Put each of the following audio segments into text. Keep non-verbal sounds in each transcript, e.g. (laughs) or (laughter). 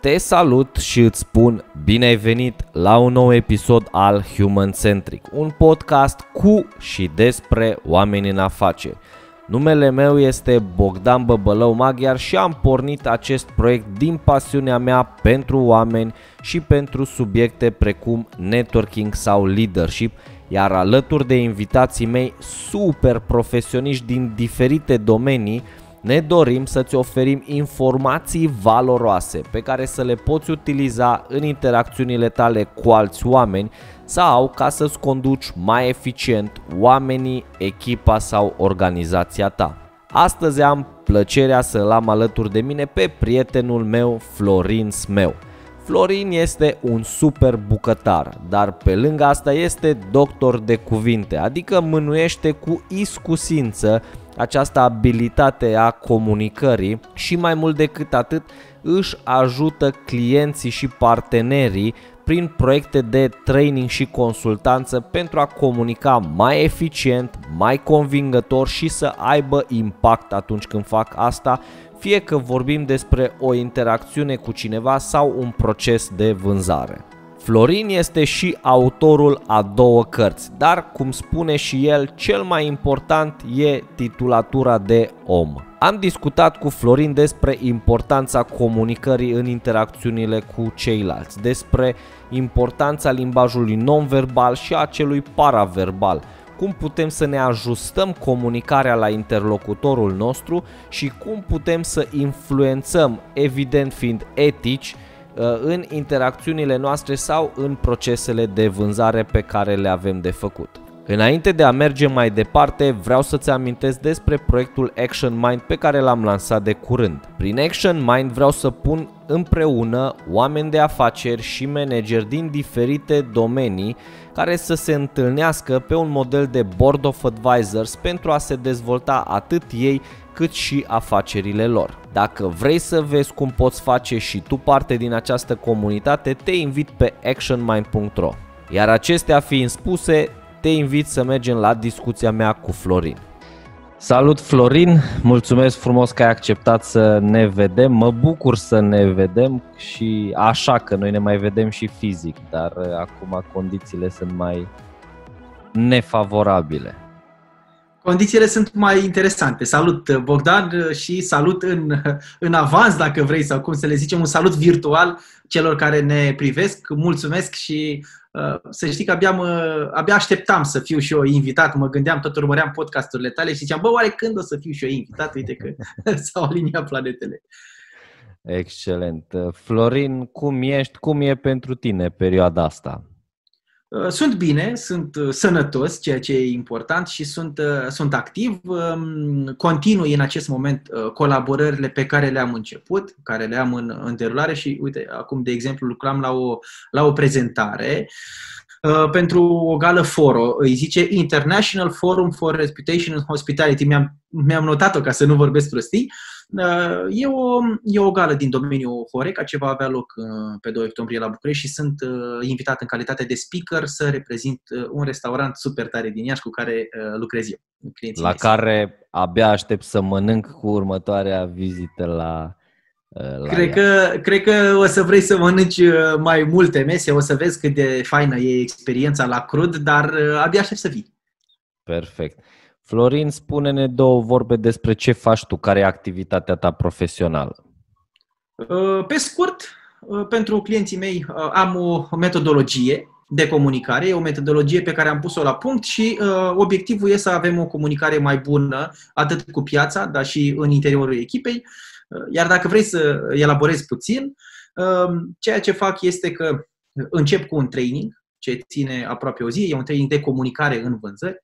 Te salut și îți spun bine ai venit la un nou episod al Human Centric, un podcast cu și despre oameni în afaceri. Numele meu este Bogdan Băbălău Maghiar și am pornit acest proiect din pasiunea mea pentru oameni și pentru subiecte precum networking sau leadership, iar alături de invitații mei super profesioniști din diferite domenii, ne dorim să-ți oferim informații valoroase pe care să le poți utiliza în interacțiunile tale cu alți oameni sau ca să-ți conduci mai eficient oamenii, echipa sau organizația ta. Astăzi am plăcerea să-l am alături de mine pe prietenul meu Florin Smeu. Florin este un super bucătar, dar pe lângă asta este doctor de cuvinte, adică mânuiește cu iscusință această abilitate a comunicării și mai mult decât atât își ajută clienții și partenerii prin proiecte de training și consultanță pentru a comunica mai eficient, mai convingător și să aibă impact atunci când fac asta, fie că vorbim despre o interacțiune cu cineva sau un proces de vânzare. Florin este și autorul a două cărți, dar cum spune și el, cel mai important e titulatura de om. Am discutat cu Florin despre importanța comunicării în interacțiunile cu ceilalți, despre importanța limbajului non-verbal și a celui paraverbal, cum putem să ne ajustăm comunicarea la interlocutorul nostru și cum putem să influențăm, evident fiind etici, Uh, în interacțiunile noastre sau în procesele de vânzare pe care le avem de făcut. Înainte de a merge mai departe, vreau să-ți amintesc despre proiectul Action Mind pe care l-am lansat de curând. Prin Action Mind vreau să pun împreună oameni de afaceri și manageri din diferite domenii care să se întâlnească pe un model de board of advisors pentru a se dezvolta atât ei cât și afacerile lor. Dacă vrei să vezi cum poți face și tu parte din această comunitate, te invit pe actionmind.ro. Iar acestea fiind spuse, te invit să mergem la discuția mea cu Florin. Salut Florin, mulțumesc frumos că ai acceptat să ne vedem, mă bucur să ne vedem și așa că noi ne mai vedem și fizic, dar uh, acum condițiile sunt mai nefavorabile. Condițiile sunt mai interesante. Salut Bogdan și salut în, în avans, dacă vrei, sau cum să le zicem, un salut virtual celor care ne privesc. Mulțumesc și uh, să știi că abia, mă, abia așteptam să fiu și eu invitat. Mă gândeam, tot urmăream podcasturile tale și ziceam, bă, oare când o să fiu și eu invitat? Uite că (laughs) s-au aliniat planetele. Excelent. Florin, cum ești? Cum e pentru tine perioada asta? Uh, sunt bine, sunt uh, sănătos, ceea ce e important și sunt, uh, sunt activ. Um, continui în acest moment colaborările pe care le-am început, care le-am în, în derulare și, uite, acum, de exemplu, lucram la o, la o prezentare pentru o gală foro. Îi zice International Forum for Reputation and Hospitality. Mi-am, mi-am notat-o ca să nu vorbesc prostii. Uh, E o, e o gală din domeniul Horeca ce va avea loc uh, pe 2 octombrie la București și sunt uh, invitat în calitate de speaker să reprezint uh, un restaurant super tare din Iași cu care lucrez eu. La mei. care abia aștept să mănânc cu următoarea vizită la la cred, că, cred că o să vrei să mănânci mai multe mese, o să vezi cât de faină e experiența la crud, dar abia aștept să vii. Perfect. Florin, spune-ne două vorbe despre ce faci tu, care e activitatea ta profesională. Uh, pe scurt, uh, pentru clienții mei uh, am o metodologie de comunicare, e o metodologie pe care am pus-o la punct și obiectivul este să avem o comunicare mai bună atât cu piața, dar și în interiorul echipei. Iar dacă vrei să elaborezi puțin, ceea ce fac este că încep cu un training ce ține aproape o zi, e un training de comunicare în vânzări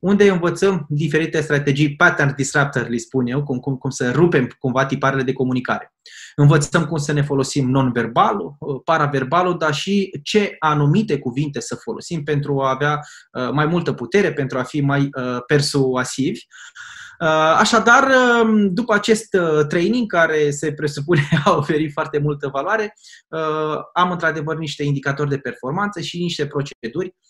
unde învățăm diferite strategii, pattern disruptor, le spun eu, cum, cum, cum să rupem cumva tiparele de comunicare. Învățăm cum să ne folosim non-verbalul, uh, paraverbalul, dar și ce anumite cuvinte să folosim pentru a avea uh, mai multă putere, pentru a fi mai uh, persuasivi. Așadar, um, după acest training, care se presupune (laughs) a oferi foarte multă valoare, am într-adevăr niște indicatori de performanță și niște proceduri Uh,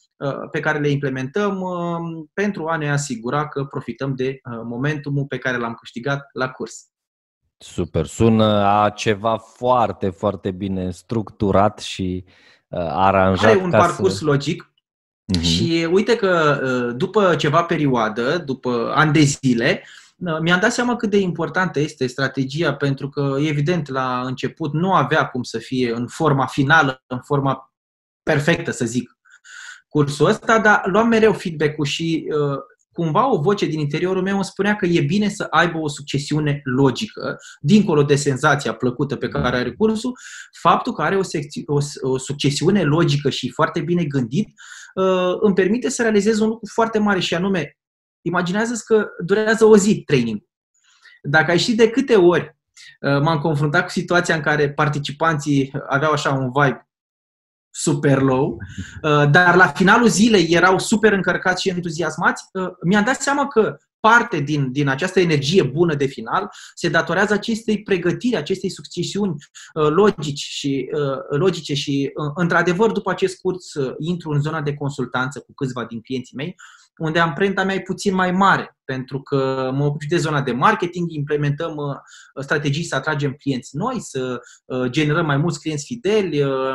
pe care le implementăm uh, pentru a ne asigura că profităm de uh, momentumul pe care l-am câștigat la curs. Super, sună a ceva foarte, foarte bine structurat și uh, aranjat. Are un parcurs să... logic uh-huh. și uite că uh, după ceva perioadă, după ani de zile, uh, mi-am dat seama cât de importantă este strategia, pentru că, evident, la început nu avea cum să fie în forma finală, în forma perfectă, să zic, cursul ăsta, dar luam mereu feedback-ul și uh, cumva o voce din interiorul meu îmi spunea că e bine să aibă o succesiune logică, dincolo de senzația plăcută pe care are cursul, faptul că are o, secți- o, o succesiune logică și foarte bine gândit uh, îmi permite să realizez un lucru foarte mare și anume, imaginează că durează o zi training. Dacă ai ști de câte ori uh, m-am confruntat cu situația în care participanții aveau așa un vibe super low, uh, dar la finalul zilei erau super încărcați și entuziasmați, uh, mi-am dat seama că parte din, din această energie bună de final se datorează acestei pregătiri, acestei succesiuni uh, logici și, logice și, într-adevăr, după acest curs intru în zona de consultanță cu câțiva din clienții mei unde amprenta mea e puțin mai mare, pentru că mă ocup de zona de marketing, implementăm uh, strategii să atragem clienți noi, să uh, generăm mai mulți clienți fideli, uh,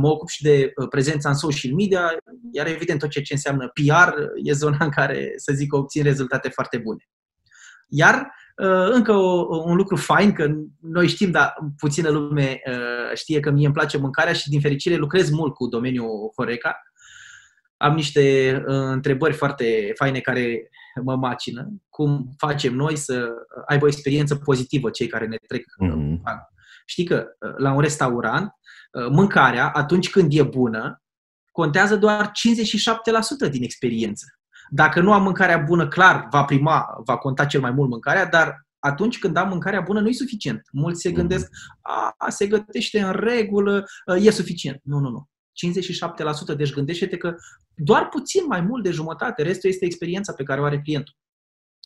mă ocup și de prezența în social media, iar evident tot ce înseamnă PR e zona în care, să zic, obțin rezultate foarte bune. Iar încă o, un lucru fain, că noi știm, dar puțină lume știe că mie îmi place mâncarea și din fericire lucrez mult cu domeniul Horeca am niște uh, întrebări foarte faine care mă macină. Cum facem noi să aibă o experiență pozitivă cei care ne trec mm-hmm. Știi că uh, la un restaurant, uh, mâncarea, atunci când e bună, contează doar 57% din experiență. Dacă nu am mâncarea bună, clar, va prima, va conta cel mai mult mâncarea, dar atunci când am mâncarea bună, nu e suficient. Mulți se gândesc, mhm. a, se gătește în regulă, e suficient. Nu, nu, nu. 57%. Deci gândește-te că doar puțin mai mult de jumătate, restul este experiența pe care o are clientul.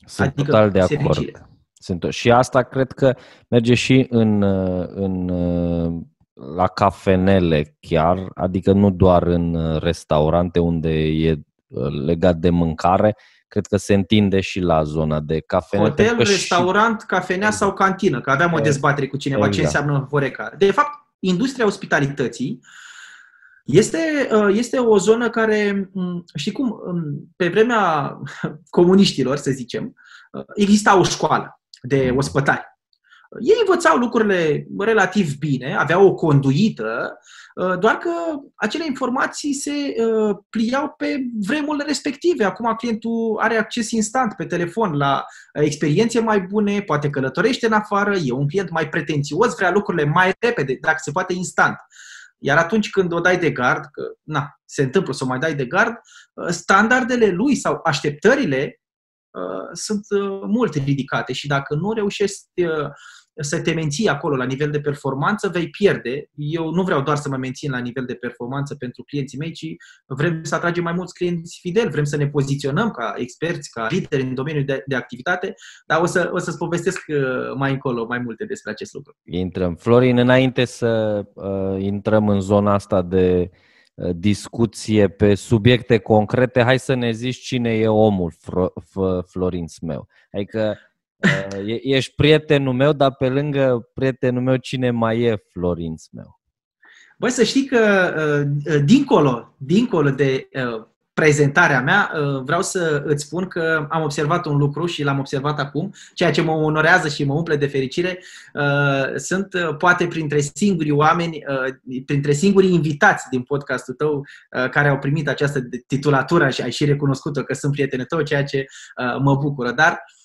Sunt adică total de acord. Sunt, și asta cred că merge și în, în, la cafenele chiar, adică nu doar în restaurante unde e legat de mâncare, cred că se întinde și la zona de cafenele. Hotel, restaurant, și... cafenea sau cantină, că aveam o dezbatere cu cineva exact. ce înseamnă Horeca. De fapt, industria ospitalității este, uh, este o zonă care, mm, știi cum, mm, pe vremea (laughs) comuniștilor, să zicem, uh, exista o școală de ospătari. Ei învățau lucrurile relativ bine, aveau o conduită, uh, doar că acele informații se pliau pe vremurile respective. Acum clientul are acces instant pe telefon la experiențe mai bune, poate călătorește în afară, e un client mai pretențios, vrea lucrurile mai repede, dacă se poate instant. Iar atunci când o dai de gard, că na, se întâmplă să o mai dai de gard, uh, standardele lui sau așteptările uh, sunt uh, mult ridicate și dacă nu reușești uh, să te menții acolo la nivel de performanță, vei pierde. Eu nu vreau doar să mă mențin la nivel de performanță pentru clienții mei, ci vrem să atragem mai mulți clienți fideli, vrem să ne poziționăm ca experți, ca lideri în domeniul de, de activitate, dar o, să, o să-ți povestesc uh, mai încolo mai multe despre acest lucru. Intrăm. Florin, înainte să uh, intrăm în zona asta de uh, discuție pe subiecte concrete, hai să ne zici cine e omul Florin Smeu. Adică Uh, (laughs) ești prietenul meu, dar pe lângă prietenul meu, cine mai e Florin meu? Băi, să știi că uh, uh, dincolo, dincolo de prezentarea mea, vreau să îți spun că am observat un lucru și l-am observat acum, ceea ce mă onorează și mă umple de fericire. Sunt poate printre singurii oameni, printre singurii invitați din podcastul tău care au primit această titulatură și ai și recunoscut-o că sunt prietenul tău, ceea ce mă bucură. Dar uh,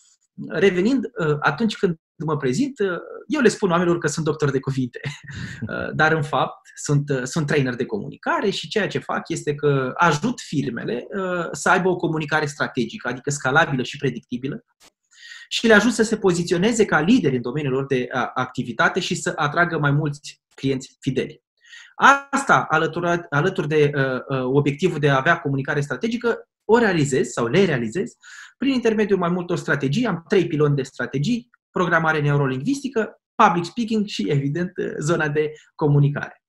Revenind, uh, atunci când mă prezint, uh, eu le spun oamenilor că sunt doctor de cuvinte, (laughs) uh, dar în fapt sunt, sunt trainer de comunicare și ceea ce fac este că ajut firmele să aibă o comunicare strategică, adică scalabilă și predictibilă, și le ajut să se poziționeze ca lideri în domeniul lor de activitate și să atragă mai mulți clienți fideli. Asta, alături, alături de uh, obiectivul de a avea comunicare strategică, o realizez sau le realizez prin intermediul mai multor strategii. Am trei piloni de strategii, programare neurolingvistică, public speaking și, evident, zona de comunicare.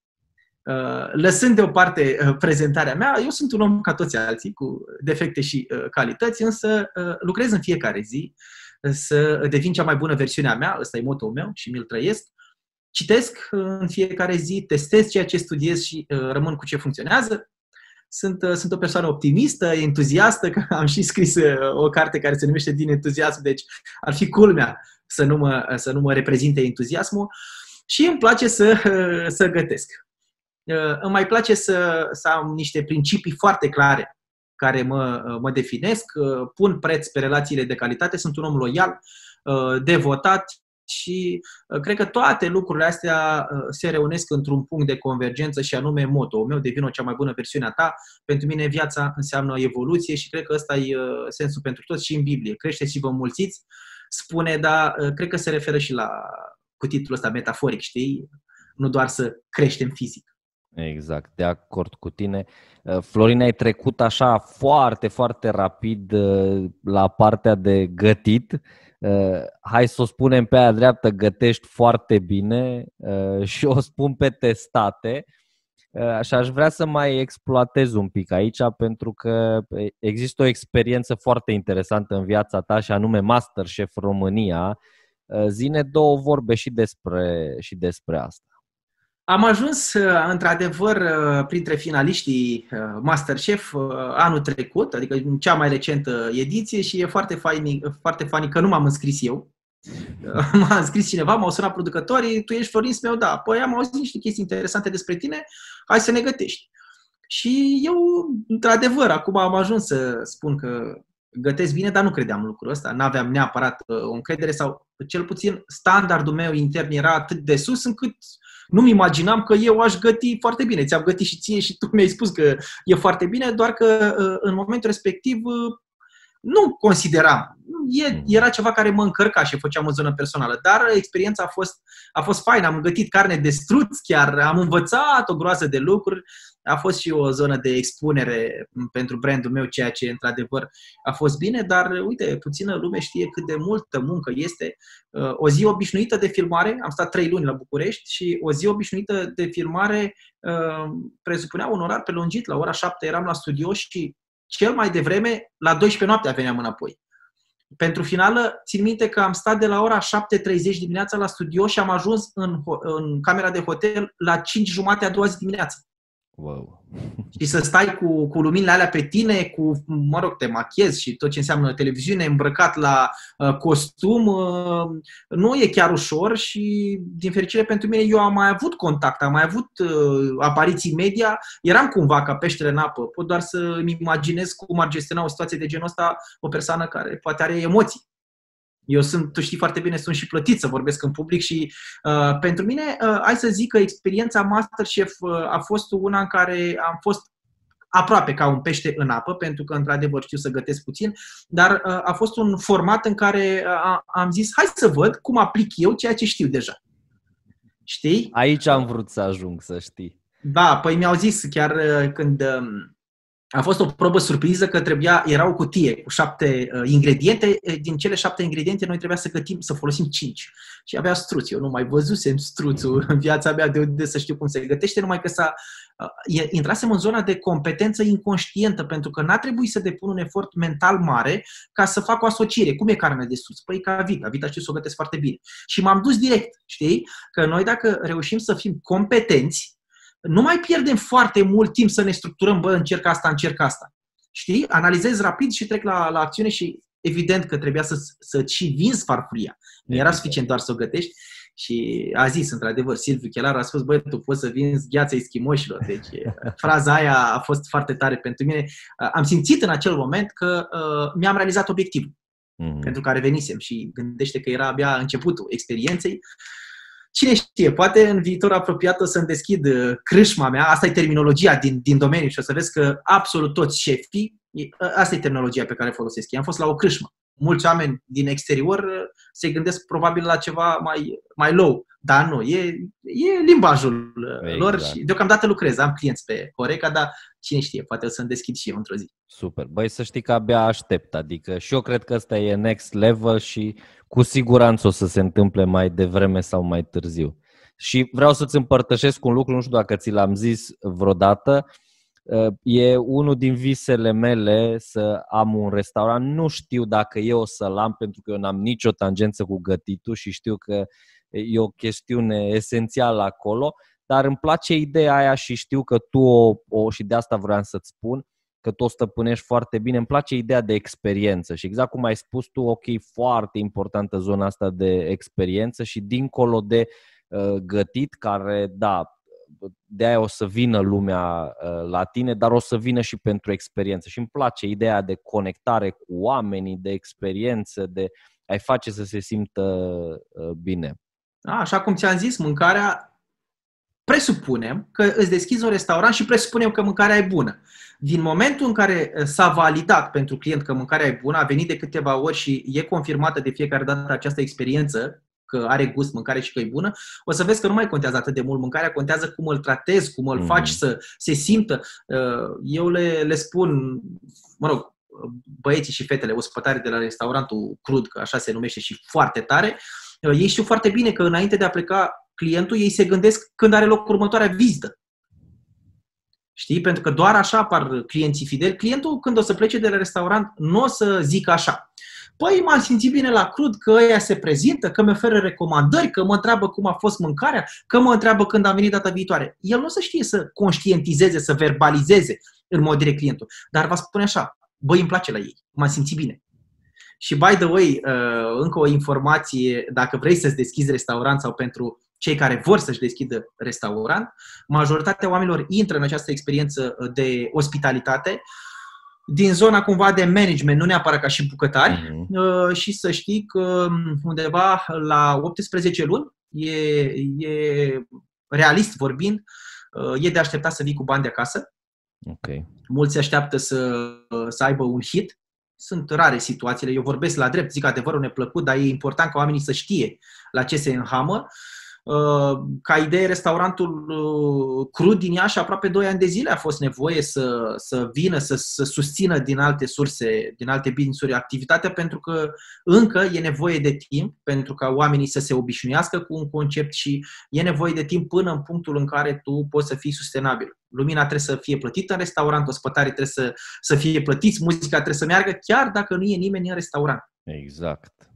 Uh, lăsând deoparte uh, prezentarea mea, eu sunt un om ca toți alții, cu defecte și uh, calități, însă lucrez în fiecare zi să devin cea mai bună versiune a mea, ăsta e motul meu și mi-l trăiesc. Citesc în fiecare zi, testez ceea ce studiez și rămân cu ce funcționează. Sunt, sunt o persoană optimistă, entuziastă, că am și scris o carte care se numește Din entuziasm, deci ar fi culmea să nu mă, să nu mă reprezinte entuziasmul. Și îmi place să, să gătesc. Uh, îmi mai place să, să am niște principii foarte clare care mă, uh, mă definesc, uh, pun preț pe relațiile de calitate, sunt un om loial, devotat și cred că toate lucrurile astea se reunesc într-un punct de convergență și anume moto. meu devin o cea mai bună versiune a ta. Pentru mine viața înseamnă evoluție și cred că ăsta e sensul pentru toți și în Biblie. Creșteți și vă mulțiți, spune, dar cred că se referă și la cu titlul ăsta metaforic, știi? Nu doar să creștem fizic. Exact, de acord cu tine. Uh, Florin, ai trecut așa foarte, foarte rapid uh, la partea de gătit. Uh, hai să o spunem pe aia dreaptă, gătești foarte bine (laughs) și o spun pe testate. Și aș vrea să mai exploatez un pic aici pentru că există o experiență foarte interesantă în viața ta și anume Masterchef România. Zine două vorbe și despre, și despre asta. Am ajuns, uh, într-adevăr, uh, printre finaliștii uh, Masterchef anul trecut, adică în cea mai recentă ediție și e foarte funny, foarte funny că nu m-am înscris eu. (laughs) M-a înscris cineva, m-au sunat producătorii, tu ești Florin meu, da, păi am auzit niște chestii interesante despre tine, hai să ne gătești. Și eu, într-adevăr, acum am ajuns să spun că gătesc bine, dar nu credeam lucrul ăsta. N-aveam neapărat o încredere sau cel puțin standardul meu intern era atât de sus încât nu-mi imaginam că eu aș găti foarte bine. Ți-am gătit și ție și tu mi-ai spus că e foarte bine, doar că uh, în momentul respectiv uh, nu consideram. Mm. Era ceva care mă încărca și făceam o zonă personală. Dar experiența a fost, a fost faină. Am gătit carne de struț, chiar am învățat o groază de lucruri. A fost și o zonă de expunere pentru brandul meu, ceea ce într-adevăr a fost bine, dar uite, puțină lume știe cât de multă muncă este. Uh, o zi obișnuită de filmare, am stat trei luni la București și o zi obișnuită de filmare uh, presupunea un orar prelungit. La ora 7 eram la studio și cel mai devreme, la 12 noaptea veneam înapoi. Pentru finală, țin minte că am stat de la ora 7.30 dimineața la studio și am ajuns în, în camera de hotel la 5 jumate a doua zi dimineața. Wow. Și să stai cu, cu luminile alea pe tine, cu, mă rog, te machiezi și tot ce înseamnă televiziune, îmbrăcat la uh, costum, uh, nu e chiar ușor și, din fericire pentru mine, eu am mai avut contact, am mai avut uh, apariții media, eram cumva ca peștele în apă. Pot doar să-mi imaginez cum ar gestiona o situație de genul ăsta o persoană care poate are emoții. Eu sunt, tu știi foarte bine, sunt și plătit să vorbesc în public și uh, pentru mine, uh, hai să zic că experiența Masterchef uh, a fost una în care am fost aproape ca un pește în apă, pentru că într-adevăr știu să gătesc puțin, dar uh, a fost un format în care uh, am zis, hai să văd cum aplic eu ceea ce știu deja. Știi? Aici am vrut să ajung, să știi. Da, păi mi-au zis chiar uh, când... Uh, a fost o probă surpriză că trebuia, era o cutie cu șapte uh, ingrediente, din cele șapte ingrediente noi trebuia să gătim, să folosim cinci. Și avea struț, eu nu mai văzusem struțul (laughs) în viața mea de unde să știu cum se gătește, numai că s-a, uh, intrasem în zona de competență inconștientă, pentru că n-a trebuit să depun un efort mental mare ca să fac o asociere. Cum e carne de struț? Păi ca vita, vita știu să o gătesc foarte bine. Și m-am dus direct, știi? Că noi dacă reușim să fim competenți, nu mai pierdem foarte mult timp să ne structurăm, bă, încerc asta, încerc asta. Știi? Analizez rapid și trec la, la acțiune și evident că trebuia să, să și vinzi farfuria. Nu era suficient doar să o gătești. Și a zis, într-adevăr, Silviu Chelar a spus, băi, tu poți să vinzi gheața eschimoșilor. Deci, (laughs) fraza aia a fost foarte tare pentru mine. Am simțit în acel moment că uh, mi-am realizat obiectivul mm-hmm. pentru care venisem și gândește că era abia începutul experienței. Uh, Cine știe, poate în viitor apropiat o să-mi deschid uh, crâșma mea, asta e terminologia din, din domeniu și o să vezi că absolut toți șefii, asta e terminologia pe care folosesc. Eu am fost la o crâșmă. Mulți oameni din exterior uh, se gândesc probabil la ceva mai, mai low, dar nu, e, e limbajul uh, exact. lor și deocamdată lucrez, am clienți pe Horeca, dar cine știe, poate o să-mi deschid și eu într-o zi. Super, băi să știi că abia aștept, adică și eu cred că ăsta e next level și cu siguranță o să se întâmple mai devreme sau mai târziu. Și vreau să-ți împărtășesc un lucru, nu știu dacă ți l-am zis vreodată, e unul din visele mele să am un restaurant. Nu știu dacă eu o să-l am pentru că eu n-am nicio tangență cu gătitul și știu că e o chestiune esențială acolo, dar îmi place ideea aia și știu că tu o, o și de asta vreau să-ți spun, că tu o stăpânești foarte bine. Îmi place ideea de experiență și exact cum ai spus tu, ok, foarte importantă zona asta de experiență și dincolo de uh, gătit, care, da, de aia o să vină lumea uh, la tine, dar o să vină și pentru experiență. Și îmi place ideea de conectare cu oamenii, de experiență, de a-i face să se simtă uh, bine. Da, așa cum ți-am zis, mâncarea presupunem că îți deschizi un restaurant și presupunem că mâncarea e bună. Din momentul în care uh, s-a validat pentru client că mâncarea e bună, a venit de câteva ori și e confirmată de fiecare dată această experiență, că are gust mâncare și că e bună, o să vezi că nu mai contează atât de mult mâncarea, contează cum îl tratezi, cum îl mm. faci să se simtă. Uh, eu le, le spun, mă rog, băieții și fetele ospătare de la restaurantul Crud, că așa se numește și foarte tare, uh, ei știu foarte bine că înainte de a pleca clientul, ei se gândesc când are loc următoarea vizită. Știi? Pentru că doar așa apar clienții fideli. Clientul, când o să plece de la restaurant, nu o să zică așa. Păi m-am simțit bine la crud, că ăia se prezintă, că mi oferă recomandări, că mă întreabă cum a fost mâncarea, că mă întreabă când am venit data viitoare. El nu o să știe să conștientizeze, să verbalizeze în mod direct clientul, dar va spune așa, băi, îmi place la ei, m-am simțit bine. Și by the way, uh, încă o informație, dacă vrei să-ți deschizi restaurant sau pentru cei care vor să-și deschidă restaurant, majoritatea oamenilor intră în această experiență de ospitalitate din zona cumva de management, nu neapărat ca și bucătari, mm-hmm. și să știi că undeva la 18 luni, e, e realist vorbind, uh, e de așteptat să vii cu bani de acasă. Okay. Mulți așteaptă să, să aibă un hit. Sunt rare situațiile. Eu vorbesc la drept, zic adevărul neplăcut, dar e important ca oamenii să știe la ce se înhamă. Uh, Uh, ca idee, restaurantul uh, Crud din Iași, aproape 2 ani de zile a fost nevoie să, să vină, să, să susțină din alte surse, din alte business activitatea, pentru că încă e nevoie de timp pentru ca oamenii să se obișnuiască cu un concept și e nevoie de timp până în punctul în care tu poți să fii sustenabil. Lumina trebuie să fie plătită în restaurant, ospătarii trebuie să, să fie plătiți, muzica trebuie să meargă, chiar dacă nu e nimeni în restaurant. Exact.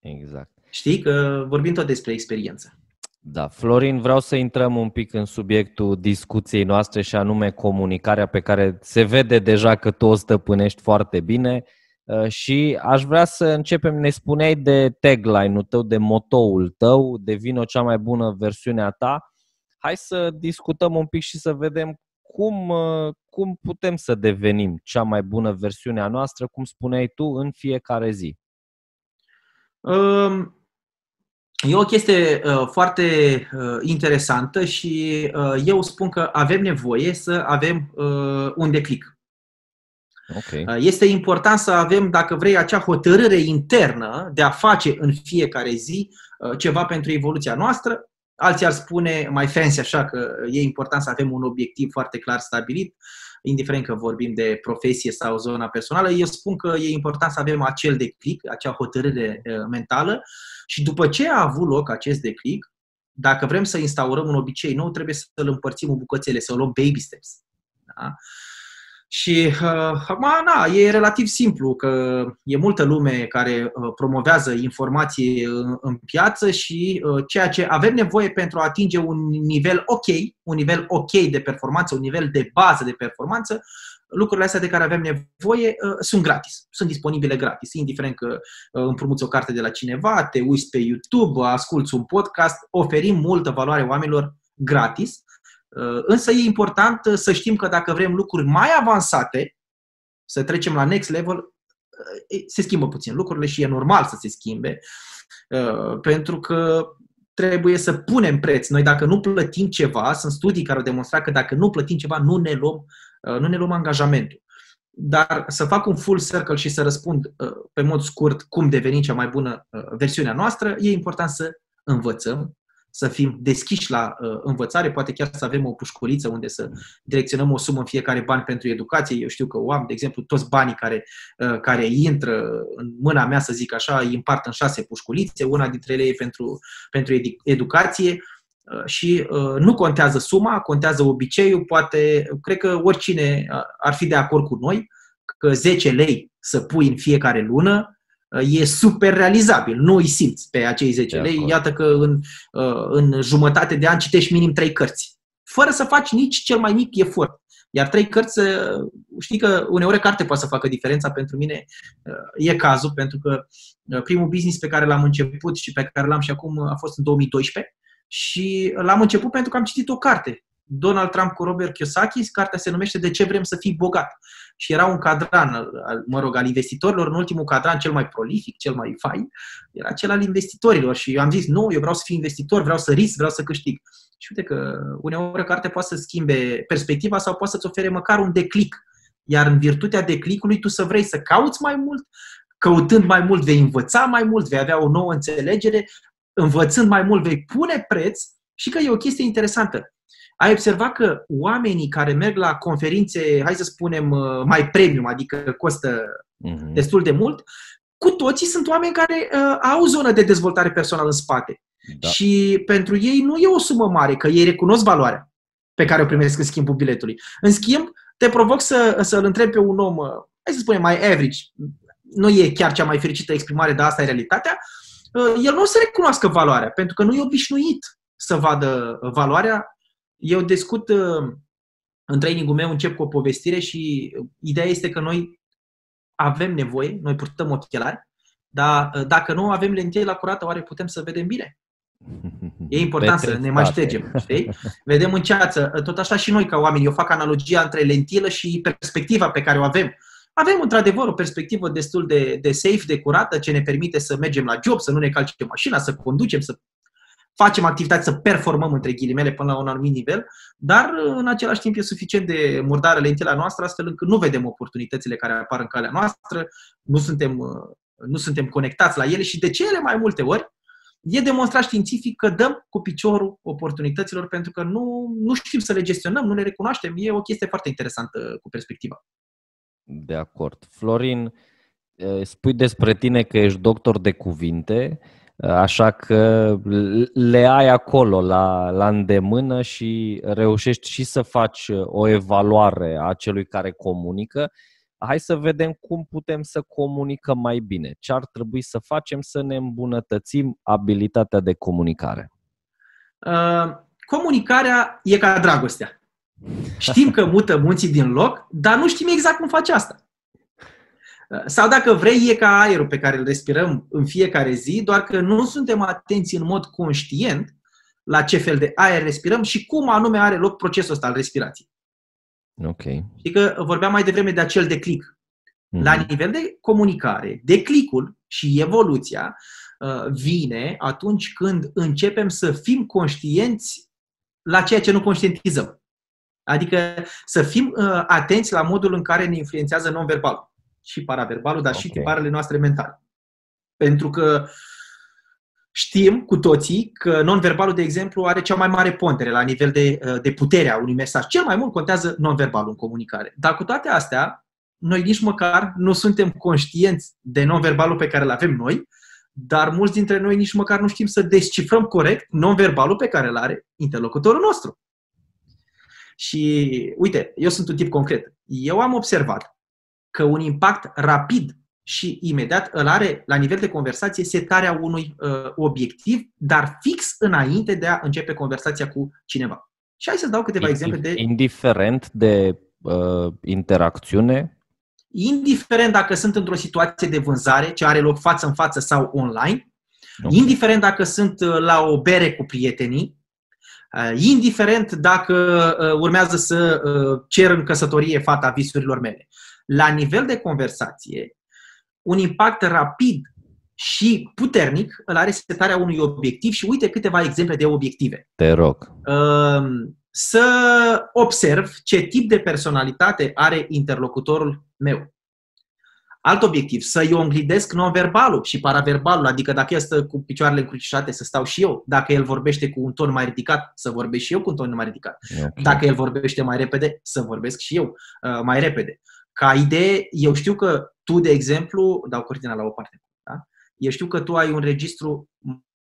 Exact. Știi că vorbim tot despre experiență. Da, Florin, vreau să intrăm un pic în subiectul discuției noastre și anume comunicarea pe care se vede deja că tu o stăpânești foarte bine uh, și aș vrea să începem, ne spuneai de tagline-ul tău, de motoul tău, devină cea mai bună versiune a ta. Hai să discutăm un pic și să vedem cum, uh, cum putem să devenim cea mai bună versiune a noastră, cum spuneai tu, în fiecare zi. Um E o chestie uh, foarte uh, interesantă și uh, eu spun că avem nevoie să avem uh, un declic. Okay. Uh, este important să avem, dacă vrei, acea hotărâre internă de a face în fiecare zi uh, ceva pentru evoluția noastră. Alții ar spune mai fancy așa că e important să avem un obiectiv foarte clar stabilit, indiferent că vorbim de profesie sau zona personală. Eu spun că e important să avem acel declic, acea hotărâre uh, mentală și după ce a avut loc acest declic, dacă vrem să instaurăm un obicei nou, trebuie să-l împărțim în bucățele, să o luăm baby steps. Da? Și uh, acum, na, e relativ simplu, că e multă lume care uh, promovează informație în, în piață și uh, ceea ce avem nevoie pentru a atinge un nivel ok, un nivel ok de performanță, un nivel de bază de performanță, lucrurile astea de care avem nevoie uh, sunt gratis, sunt disponibile gratis, indiferent că uh, împrumuți o carte de la cineva, te uiți pe YouTube, asculți un podcast, oferim multă valoare oamenilor gratis, uh, însă e important uh, să știm că dacă vrem lucruri mai avansate, să trecem la next level, uh, se schimbă puțin lucrurile și e normal să se schimbe, uh, pentru că trebuie să punem preț. Noi dacă nu plătim ceva, sunt studii care au demonstrat că dacă nu plătim ceva, nu ne luăm Uh, nu ne luăm angajamentul. Dar să fac un full circle și să răspund uh, pe mod scurt cum deveni cea mai bună uh, versiunea noastră, e important să învățăm, să fim deschiși la învățare, poate chiar să avem o pușculiță unde să direcționăm o sumă în fiecare bani pentru educație. Eu știu că o am, de exemplu, toți banii care, care intră în mâna mea, să zic așa, îi împart în șase pușculițe, una dintre ele e pentru, pentru educație Uh, și uh, nu contează suma, contează obiceiul, poate, cred că oricine uh, ar fi de acord cu noi că 10 lei să pui în fiecare lună e super realizabil, nu îi simți pe acei 10 lei. Iată că în, în jumătate de an citești minim 3 cărți, fără să faci nici cel mai mic efort. Iar trei cărți, știi că uneori carte poate să facă diferența pentru mine, e cazul, pentru că primul business pe care l-am început și pe care l-am și acum a fost în 2012 și l-am început pentru că am citit o carte. Donald Trump cu Robert Kiyosaki, cartea se numește De ce vrem să fii bogat. Și era un cadran, al, mă rog, al investitorilor, în ultimul cadran cel mai prolific, cel mai fain, era cel al investitorilor. Și eu am zis, nu, eu vreau să fiu investitor, vreau să risc, vreau să câștig. Și uite că uneori carte poate să schimbe perspectiva sau poate să-ți ofere măcar un declic. Iar în virtutea declicului tu să vrei să cauți mai mult, căutând mai mult vei învăța mai mult, vei avea o nouă înțelegere, învățând mai mult vei pune preț și că e o chestie interesantă. Ai observat că oamenii care merg la conferințe, hai să spunem, uh, mai premium, adică costă uh-huh. destul de mult, cu toții sunt oameni care uh, au zonă de dezvoltare personală în spate. Da. Și pentru ei nu e o sumă mare, că ei recunosc valoarea pe care o primesc în schimbul biletului. În schimb, te provoc să, să-l întrebi pe un om, uh, hai să spunem, mai average, nu e chiar cea mai fericită exprimare, dar asta e realitatea, Uh, el nu o să recunoască valoarea, pentru că nu e obișnuit să vadă valoarea. Eu discut uh, în trainingul meu, încep cu o povestire și ideea este că noi avem nevoie, noi purtăm ochelari, dar uh, dacă nu avem lentile la curată, oare putem să vedem bine? E important să ne mai ștergem, știi? Vedem în ceață, tot așa și noi ca oameni. Eu fac analogia între lentilă și perspectiva pe care o avem. Avem într-adevăr o perspectivă destul de, de safe, de curată, ce ne permite să mergem la job, să nu ne calcem mașina, să conducem, să facem activități, să performăm între ghilimele până la un anumit nivel, dar în același timp e suficient de murdară lentila noastră astfel încât nu vedem oportunitățile care apar în calea noastră, nu suntem, nu suntem conectați la ele și de cele mai multe ori e demonstrat științific că dăm cu piciorul oportunităților pentru că nu, nu știm să le gestionăm, nu le recunoaștem. E o chestie foarte interesantă cu perspectiva. De acord. Florin, spui despre tine că ești doctor de cuvinte, așa că le ai acolo la, la îndemână și reușești și să faci o evaluare a celui care comunică. Hai să vedem cum putem să comunicăm mai bine. Ce ar trebui să facem să ne îmbunătățim abilitatea de comunicare? Uh, comunicarea e ca dragostea. Știm că mută munții din loc, dar nu știm exact cum face asta. Sau dacă vrei, e ca aerul pe care îl respirăm în fiecare zi, doar că nu suntem atenți în mod conștient la ce fel de aer respirăm și cum anume are loc procesul ăsta al respirației. Ok. Și că vorbeam mai devreme de acel declic. Mm-hmm. La nivel de comunicare, declicul și evoluția uh, vine atunci când începem să fim conștienți la ceea ce nu conștientizăm. Adică să fim uh, atenți la modul în care ne influențează non-verbalul și paraverbalul, dar okay. și tiparele noastre mentale. Pentru că știm cu toții că non-verbalul, de exemplu, are cea mai mare pondere la nivel de, uh, de putere a unui mesaj. Cel mai mult contează non-verbalul în comunicare. Dar cu toate astea, noi nici măcar nu suntem conștienți de non-verbalul pe care îl avem noi, dar mulți dintre noi nici măcar nu știm să descifrăm corect non-verbalul pe care îl are interlocutorul nostru. Și uite, eu sunt un tip concret. Eu am observat că un impact rapid și imediat îl are la nivel de conversație setarea unui uh, obiectiv, dar fix înainte de a începe conversația cu cineva. Și hai să dau câteva Indif- exemple de. Indiferent de uh, interacțiune? Indiferent dacă sunt într-o situație de vânzare, ce are loc față în față sau online, okay. indiferent dacă sunt uh, la o bere cu prietenii, Uh, indiferent dacă uh, urmează să uh, cer în căsătorie fata visurilor mele. La nivel de conversație, un impact rapid și puternic îl are setarea unui obiectiv și uite câteva exemple de obiective. Te rog. Să observ ce tip de personalitate are interlocutorul meu. Alt obiectiv, să-i onglidesc non-verbalul și paraverbalul, adică dacă el stă cu picioarele încrucișate, să stau și eu. Dacă el vorbește cu un ton mai ridicat, să vorbesc și eu cu un ton mai ridicat. Okay. Dacă el vorbește mai repede, să vorbesc și eu uh, mai repede. Ca idee, eu știu că tu, de exemplu, dau cortina la o parte, da? eu știu că tu ai un registru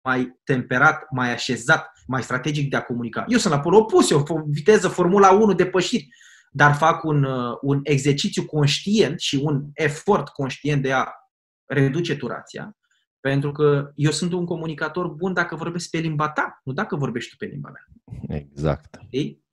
mai temperat, mai așezat, mai strategic de a comunica. Eu sunt la pol opus, eu o viteză Formula 1 depășit, dar fac un, uh, un exercițiu conștient și un efort conștient de a reduce turația, pentru că eu sunt un comunicator bun dacă vorbesc pe limba ta, nu dacă vorbești tu pe limba mea. Exact. Știi?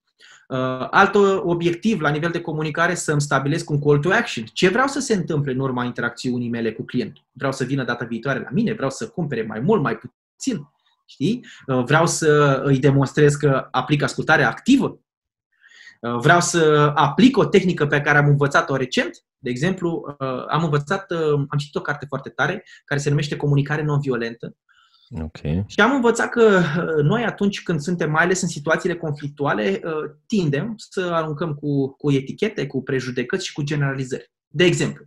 Uh, alt obiectiv la nivel de comunicare să-mi stabilesc un call to action. Ce vreau să se întâmple în urma interacțiunii mele cu clientul? Vreau să vină data viitoare la mine? Vreau să cumpere mai mult, mai puțin? Știi? Uh, vreau să îi demonstrez că aplic ascultare activă? Uh, vreau să aplic o tehnică pe care am învățat-o recent. De exemplu, am învățat, am citit o carte foarte tare care se numește Comunicare non-violentă Okay. Și am învățat că uh, noi atunci când suntem, mai ales în situațiile conflictuale, uh, tindem să aruncăm cu, cu etichete, cu prejudecăți și cu generalizări. De exemplu,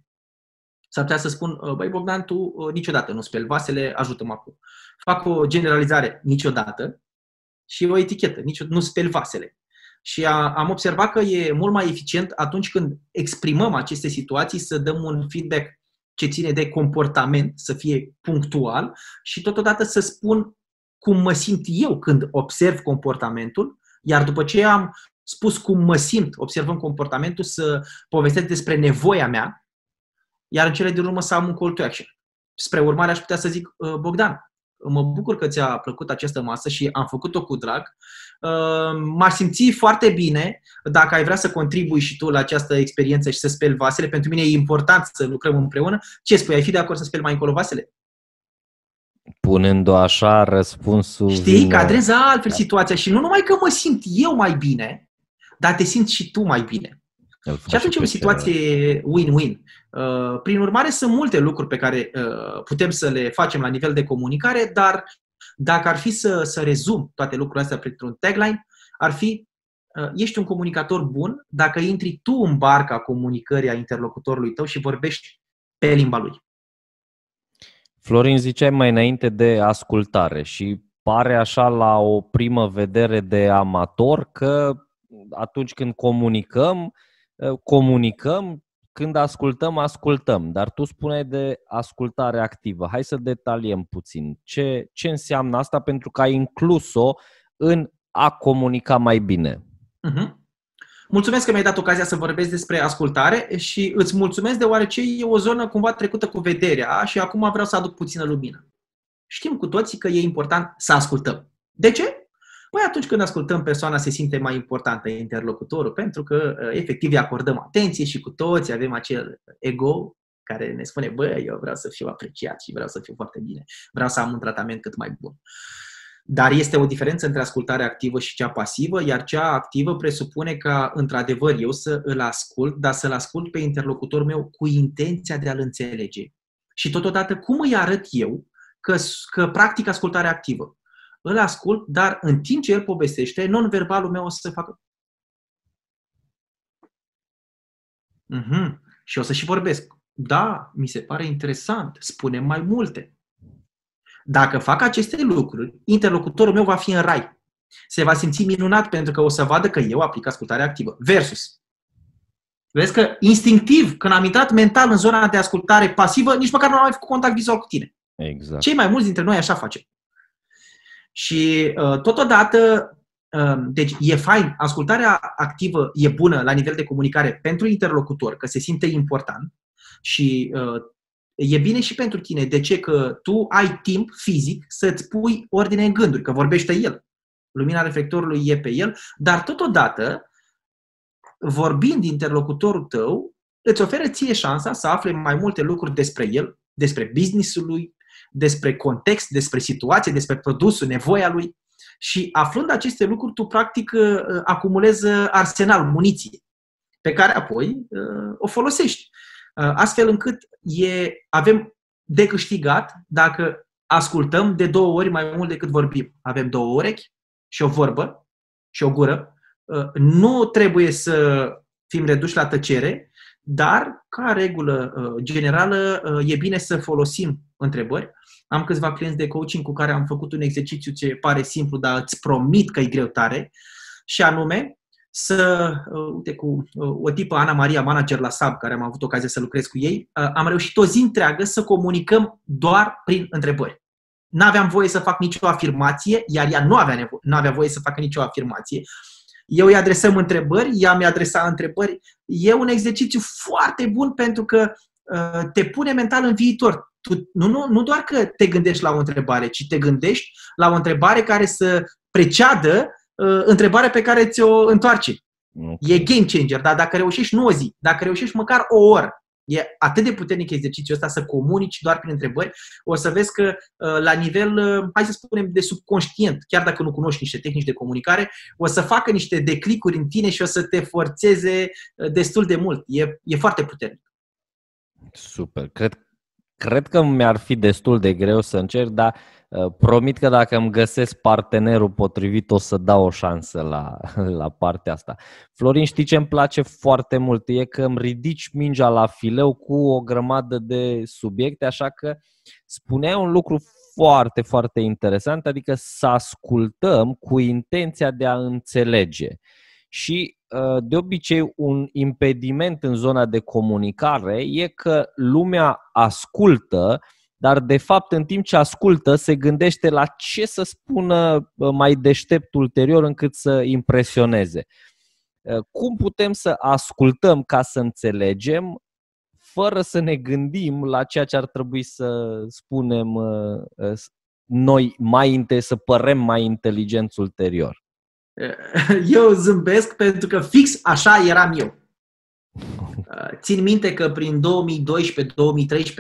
s-ar putea să spun, uh, băi Bogdan, tu niciodată nu speli vasele, ajută-mă acum. Fac o generalizare, niciodată, și o etichetă, nici, nu speli vasele. Și a, am observat că e mult mai eficient atunci când exprimăm aceste situații să dăm un feedback ce ține de comportament, să fie punctual și totodată să spun cum mă simt eu când observ comportamentul, iar după ce am spus cum mă simt observând comportamentul, să povestesc despre nevoia mea, iar în cele din urmă să am un call to action. Spre urmare, aș putea să zic, ă, Bogdan, mă bucur că ți-a plăcut această masă și am făcut-o cu drag. Uh, m-aș simți foarte bine dacă ai vrea să contribui și tu la această experiență și să speli vasele. Pentru mine e important să lucrăm împreună. Ce spui? Ai fi de acord să speli mai încolo vasele? Punând-o așa, răspunsul... Știi, vine... cadrezi altfel situația și nu numai că mă simt eu mai bine, dar te simți și tu mai bine. Și atunci e o situație win-win. Uh, prin urmare, sunt multe lucruri pe care uh, putem să le facem la nivel de comunicare, dar dacă ar fi să, să rezum toate lucrurile astea printr-un tagline, ar fi uh, ești un comunicator bun dacă intri tu în barca comunicării a interlocutorului tău și vorbești pe limba lui. Florin, ziceai mai înainte de ascultare și pare așa la o primă vedere de amator că atunci când comunicăm, comunicăm când ascultăm, ascultăm, dar tu spuneai de ascultare activă. Hai să detaliem puțin. Ce, ce înseamnă asta pentru că ai inclus-o în a comunica mai bine? Uh-huh. Mulțumesc că mi-ai dat ocazia să vorbesc despre ascultare și îți mulțumesc deoarece e o zonă cumva trecută cu vederea și acum vreau să aduc puțină lumină. Știm cu toții că e important să ascultăm. De ce? Păi atunci când ascultăm persoana se simte mai importantă interlocutorul, pentru că uh, efectiv îi acordăm atenție și cu toți avem acel ego care ne spune, bă, eu vreau să fiu apreciat și vreau să fiu foarte bine, vreau să am un tratament cât mai bun. Dar este o diferență între ascultarea activă și cea pasivă, iar cea activă presupune ca, într-adevăr, eu să îl ascult, dar să-l ascult pe interlocutorul meu cu intenția de a-l înțelege. Și totodată, cum îi arăt eu că, că practic ascultarea activă? Îl ascult, dar în timp ce el povestește, non-verbalul meu o să se facă. Mm-hmm. Și o să și vorbesc. Da, mi se pare interesant, spune mai multe. Dacă fac aceste lucruri, interlocutorul meu va fi în rai. Se va simți minunat pentru că o să vadă că eu aplic ascultare activă. Versus. Vezi că instinctiv, când am intrat mental în zona de ascultare pasivă, nici măcar nu am mai făcut contact vizual cu tine. Exact. Cei mai mulți dintre noi așa facem. Și uh, totodată, uh, deci e fain, ascultarea activă e bună la nivel de comunicare pentru interlocutor, că se simte important și uh, e bine și pentru tine. De ce? Că tu ai timp fizic să-ți pui ordine în gânduri, că vorbește el. Lumina reflectorului e pe el, dar totodată, vorbind interlocutorul tău, îți oferă ție șansa să afle mai multe lucruri despre el, despre businessul lui, despre context, despre situație, despre produsul, nevoia lui. Și aflând aceste lucruri, tu practic uh, acumulezi arsenal, muniție, pe care apoi uh, o folosești. Uh, astfel încât e, avem de câștigat dacă ascultăm de două ori mai mult decât vorbim. Avem două urechi și o vorbă și o gură. Nu trebuie să fim reduși la tăcere, dar, ca regulă generală, e bine să folosim întrebări. Am câțiva clienți de coaching cu care am făcut un exercițiu ce pare simplu, dar îți promit că e greu tare, și anume să, uh, uite, cu uh, o tipă, Ana Maria, manager la SAB, care am avut ocazia să lucrez cu ei, uh, am reușit o zi întreagă să comunicăm doar prin întrebări. nu aveam voie să fac nicio afirmație, iar ea nu avea, nevo- nu avea voie să facă nicio afirmație. Eu îi adresăm întrebări, ea mi adresa întrebări. E un exercițiu foarte bun pentru că uh, te pune mental în viitor. Tu, nu, nu, nu doar că te gândești la o întrebare, ci te gândești la o întrebare care să preceadă uh, întrebarea pe care ți-o întoarce. Okay. E game changer, dar dacă reușești nu o zi, dacă reușești măcar o oră, e atât de puternic exercițiul ăsta să comunici doar prin întrebări, o să vezi că uh, la nivel, uh, hai să spunem, de subconștient, chiar dacă nu cunoști niște tehnici de comunicare, o să facă niște declicuri în tine și o să te forțeze uh, destul de mult. E, e foarte puternic. Super. Cred, cred că mi-ar fi destul de greu să încerc, dar uh, promit că dacă îmi găsesc partenerul potrivit o să dau o șansă la, (laughs) la partea asta. Florin, știi ce îmi place foarte mult? E că îmi ridici mingea la fileu cu o grămadă de subiecte, așa că spuneai un lucru foarte, foarte interesant, adică să ascultăm cu intenția de a înțelege. Și Uh, de obicei un impediment în zona de comunicare e că lumea ascultă, dar de fapt în timp ce ascultă se gândește la ce să spună uh, mai deștept ulterior încât să impresioneze. Uh, cum putem să ascultăm ca să înțelegem fără să ne gândim la ceea ce ar trebui să spunem noi mai să părem mai inteligenți ulterior? (laughs) Eu zâmbesc pentru că fix așa eram eu. (laughs) Țin minte că prin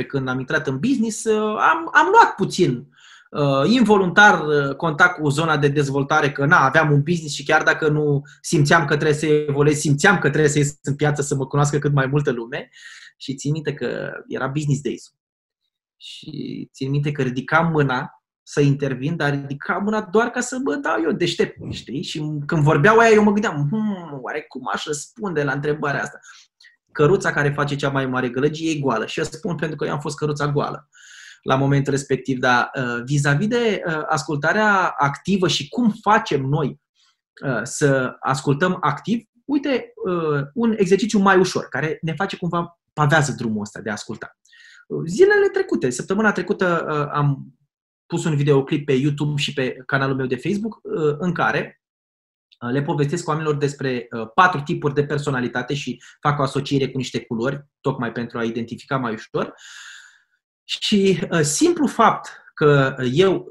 2012-2013, când am intrat în business, am, am luat puțin uh, involuntar uh, contact cu zona de dezvoltare, că na, aveam un business și chiar dacă nu simțeam că trebuie să evoluez, simțeam că trebuie să ies în piață să mă cunoască cât mai multă lume și țin minte că era business days. Și țin minte că ridicam mâna să intervin, dar ridica mâna doar ca să mă dau eu deștept, știi? Și când vorbeau aia, eu mă gândeam, hmm, oare cum aș răspunde la întrebarea asta? Căruța care face cea mai mare gălăgie e goală. Și eu spun pentru că eu am fost căruța goală la momentul respectiv, dar uh, vis-a-vis de uh, ascultarea activă și cum facem noi uh, să ascultăm activ, uite, uh, un exercițiu mai ușor, care ne face cumva pavează drumul ăsta de a asculta. Zilele trecute, săptămâna trecută uh, am pus un videoclip pe YouTube și pe canalul meu de Facebook uh, în care uh, le povestesc oamenilor despre uh, patru tipuri de personalitate și fac o asociere cu niște culori, tocmai pentru a identifica mai ușor. Și simplu fapt că eu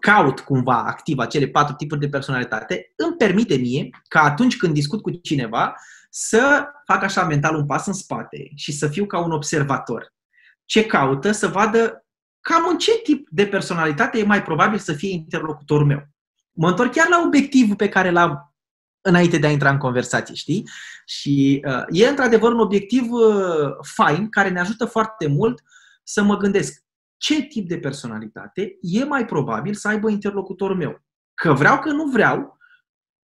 caut cumva activ acele patru tipuri de personalitate, îmi permite mie ca atunci când discut cu cineva să fac așa mental un pas în spate și să fiu ca un observator. Ce caută? Să vadă cam în ce tip de personalitate e mai probabil să fie interlocutorul meu. Mă întorc chiar la obiectivul pe care l-am înainte de a intra în conversație, știi? Și uh, e într-adevăr un obiectiv uh, fain care ne ajută foarte mult să mă gândesc ce tip de personalitate e mai probabil să aibă interlocutorul meu. Că vreau, că nu vreau,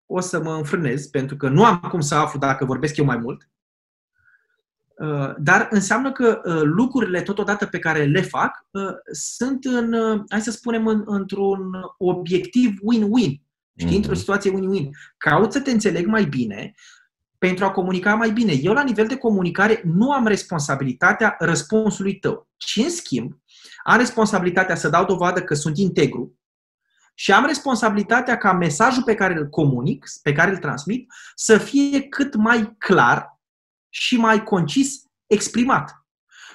o să mă înfrânez, pentru că nu am cum să aflu dacă vorbesc eu mai mult, Uh, dar înseamnă că uh, lucrurile totodată pe care le fac uh, sunt în, hai să spunem, în, într-un obiectiv win-win. Știi? Mm-hmm. Într-o situație win-win. Caut să te înțeleg mai bine pentru a comunica mai bine. Eu, la nivel de comunicare, nu am responsabilitatea răspunsului tău, ci, în schimb, am responsabilitatea să dau dovadă că sunt integru și am responsabilitatea ca mesajul pe care îl comunic, pe care îl transmit, să fie cât mai clar și mai concis exprimat.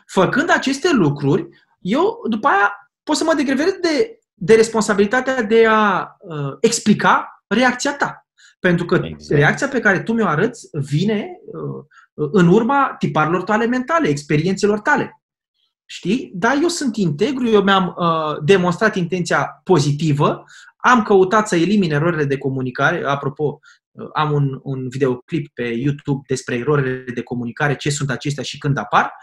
Făcând aceste lucruri, eu după aia pot să mă degrevesc de, de responsabilitatea de a uh, explica reacția ta. Pentru că exact. reacția pe care tu mi-o arăți vine uh, în urma tiparilor tale mentale, experiențelor tale. Știi? Dar eu sunt integru, eu mi-am uh, demonstrat intenția pozitivă, am căutat să elimin erorile de comunicare. Apropo, am un, un videoclip pe YouTube despre erorile de comunicare, ce sunt acestea și când apar.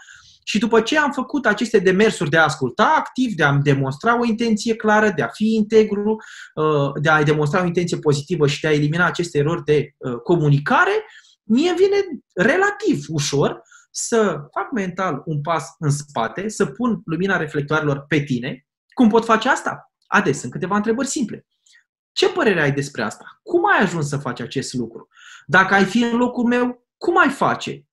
Și după ce am făcut aceste demersuri de a asculta activ, de a demonstra o intenție clară, de a fi integru, uh, de a demonstra o intenție pozitivă și de a elimina aceste erori de uh, comunicare, mie vine relativ ușor să fac mental un pas în spate, să pun lumina reflectoarelor pe tine. Cum pot face asta? Ades, sunt câteva întrebări simple. Ce părere ai despre asta? Cum ai ajuns să faci acest lucru? Dacă ai fi în locul meu, cum ai face?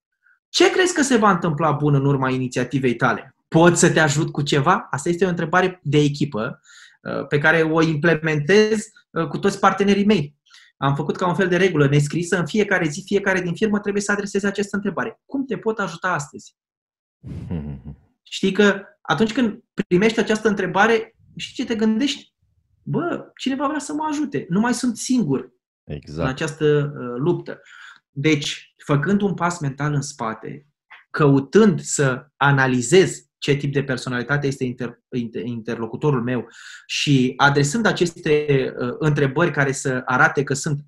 Ce crezi că se va întâmpla bun în urma inițiativei tale? Pot să te ajut cu ceva? Asta este o întrebare de echipă pe care o implementez cu toți partenerii mei. Am făcut ca un fel de regulă nescrisă, în fiecare zi, fiecare din firmă trebuie să adreseze această întrebare. Cum te pot ajuta astăzi? (laughs) Știi că atunci când primești această întrebare, știi ce te gândești? Bă, cineva vrea să mă ajute. Nu mai sunt singur exact. în această uh, luptă. Deci, făcând un pas mental în spate, căutând să analizez ce tip de personalitate este inter, inter, interlocutorul meu și adresând aceste uh, întrebări care să arate că sunt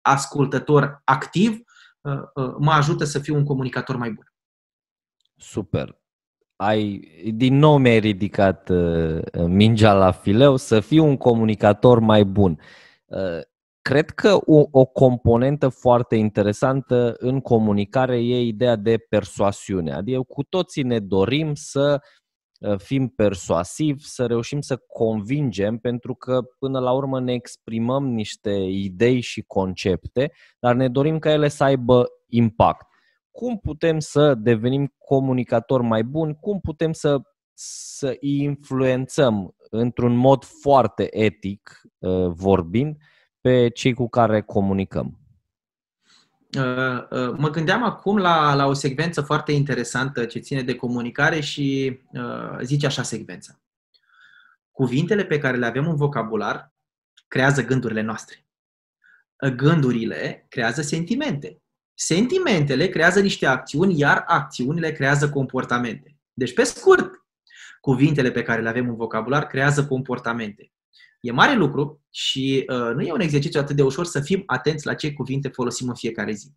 ascultător activ, uh, uh, mă ajută să fiu un comunicator mai bun. Super. Ai, din nou mi-ai ridicat uh, mingea la fileu să fiu un comunicator mai bun. Uh, Cred că o, o componentă foarte interesantă în comunicare e ideea de persoasiune. Adică cu toții ne dorim să uh, fim persuasivi, să reușim să convingem, pentru că până la urmă ne exprimăm niște idei și concepte, dar ne dorim ca ele să aibă impact. Cum putem să devenim comunicatori mai buni? Cum putem să, să influențăm într-un mod foarte etic uh, vorbind pe cei cu care comunicăm? Uh, uh, mă gândeam acum la, la o secvență foarte interesantă ce ține de comunicare și uh, zice așa secvența. Cuvintele pe care le avem în vocabular creează gândurile noastre. Gândurile creează sentimente. Sentimentele creează niște acțiuni, iar acțiunile creează comportamente. Deci, pe scurt, cuvintele pe care le avem în vocabular creează comportamente. E mare lucru și uh, nu e un exercițiu atât de ușor să fim atenți la ce cuvinte folosim în fiecare zi.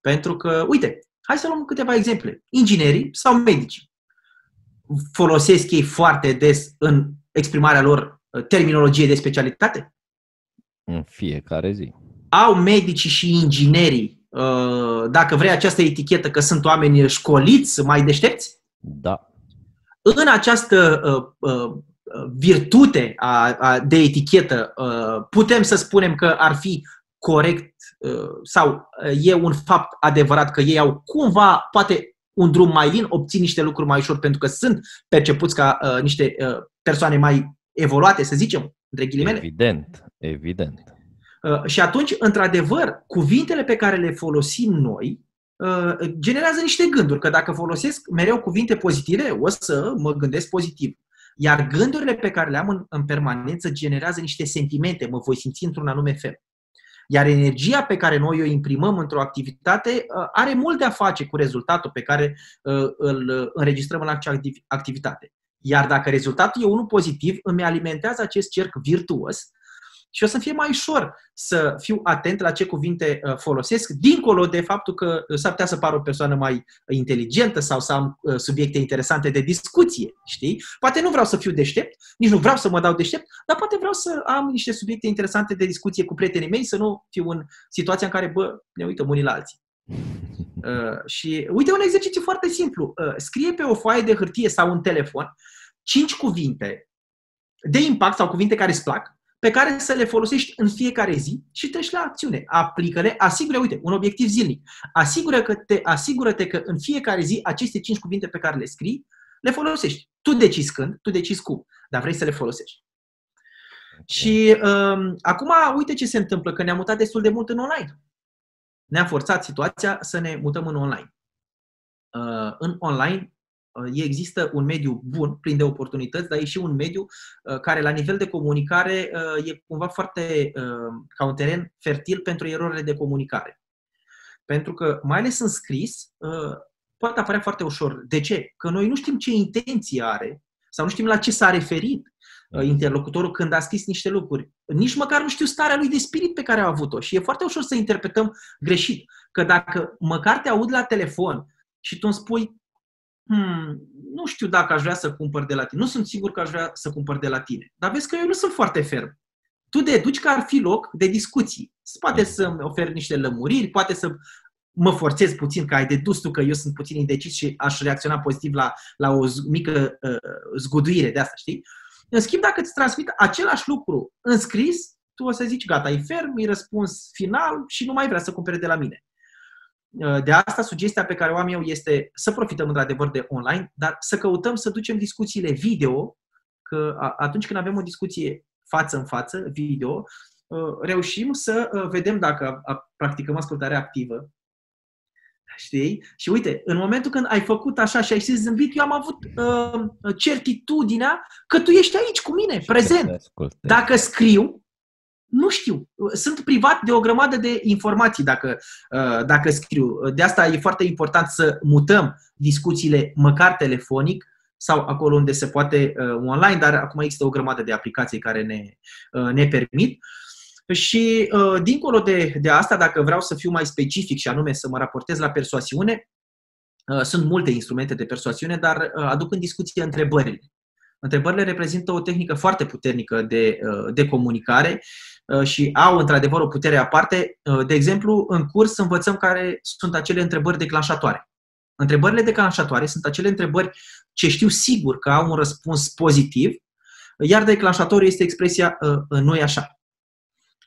Pentru că, uite, hai să luăm câteva exemple. Inginerii sau medicii folosesc ei foarte des în exprimarea lor uh, terminologie de specialitate? În fiecare zi. Au medicii și inginerii, uh, dacă vrei, această etichetă că sunt oameni școliți, mai deștepți? Da. În această uh, virtute a, a, de etichetă, uh, putem să spunem că ar fi corect uh, sau uh, e un fapt adevărat că ei au cumva, poate un drum mai lin, obțin niște lucruri mai ușor pentru că sunt percepuți ca uh, niște uh, persoane mai evoluate, să zicem, între ghilimele? Evident, evident. Uh, și atunci, într-adevăr, cuvintele pe care le folosim noi uh, generează niște gânduri, că dacă folosesc mereu cuvinte pozitive, o să mă gândesc pozitiv. Iar gândurile pe care le am în, în permanență generează niște sentimente, mă voi simți într-un anume fel. Iar energia pe care noi o imprimăm într-o activitate uh, are mult de a face cu rezultatul pe care uh, îl înregistrăm în acea activitate. Iar dacă rezultatul e unul pozitiv, îmi alimentează acest cerc virtuos și o să fie mai ușor să fiu atent la ce cuvinte uh, folosesc, dincolo de faptul că s-ar putea să par o persoană mai inteligentă sau să am uh, subiecte interesante de discuție, știi? Poate nu vreau să fiu deștept, nici nu vreau să mă dau deștept, dar poate vreau să am niște subiecte interesante de discuție cu prietenii mei, să nu fiu în situația în care, bă, ne uităm unii la alții. (laughs) Uh, și uite un exercițiu foarte simplu. Uh, scrie pe o foaie de hârtie sau un telefon cinci cuvinte de impact sau cuvinte care îți plac pe care să le folosești în fiecare zi și treci la acțiune. Aplică-le, asigură, uite, un obiectiv zilnic. Asigură că te, asigură-te că în fiecare zi aceste cinci cuvinte pe care le scrii, le folosești. Tu decizi când, tu decizi cum, dar vrei să le folosești. Okay. Și um, acum, uite ce se întâmplă, că ne-am mutat destul de mult în online. Ne-a forțat situația să ne mutăm în online. Uh, în online Uh, există un mediu bun, plin de oportunități, dar e și un mediu uh, care, la nivel de comunicare, uh, e cumva foarte ca un teren fertil pentru erorile de comunicare. Pentru că, mai ales în scris, poate apărea foarte ușor. De ce? Că noi nu știm ce intenție are sau nu știm la ce s-a referit interlocutorul când a scris niște lucruri. Nici măcar nu știu starea lui de spirit pe care a avut-o și e foarte ușor să interpretăm greșit. Că dacă măcar te aud la telefon și tu îmi spui hmm, nu știu dacă aș vrea să cumpăr de la tine. Nu sunt sigur că aș vrea să cumpăr de la tine. Dar vezi că eu nu sunt foarte ferm. Tu deduci că ar fi loc de discuții. Poate să-mi oferi niște lămuriri, poate să mă forțez puțin, că ai dedus tu că eu sunt puțin indecis și aș reacționa pozitiv la, la o mică uh, zguduire de asta, știi? În schimb, dacă îți transmit același lucru în scris, tu o să zici, gata, e ferm, e răspuns final și nu mai vrea să cumpere de la mine. Uh, de asta, sugestia pe care o am eu este să profităm într-adevăr de online, dar să căutăm să ducem discuțiile video că atunci când avem o discuție față în față, video, reușim să vedem dacă practicăm ascultarea activă, Știi? Și uite, în momentul când ai făcut așa și ai zâmbit, eu am avut uh, certitudinea că tu ești aici cu mine, prezent. Dacă scriu, nu știu. Sunt privat de o grămadă de informații dacă, uh, dacă scriu. De asta e foarte important să mutăm discuțiile măcar telefonic sau acolo unde se poate uh, online, dar acum există o grămadă de aplicații care ne, uh, ne permit. Și uh, dincolo de, de asta, dacă vreau să fiu mai specific și anume să mă raportez la persoasiune, uh, sunt multe instrumente de persoasiune, dar uh, aduc în discuție întrebările. Întrebările reprezintă o tehnică foarte puternică de, de comunicare și au într-adevăr o putere aparte. De exemplu, în curs învățăm care sunt acele întrebări declanșatoare. Întrebările declanșatoare sunt acele întrebări ce știu sigur că au un răspuns pozitiv, iar declanșatorul este expresia nu e așa.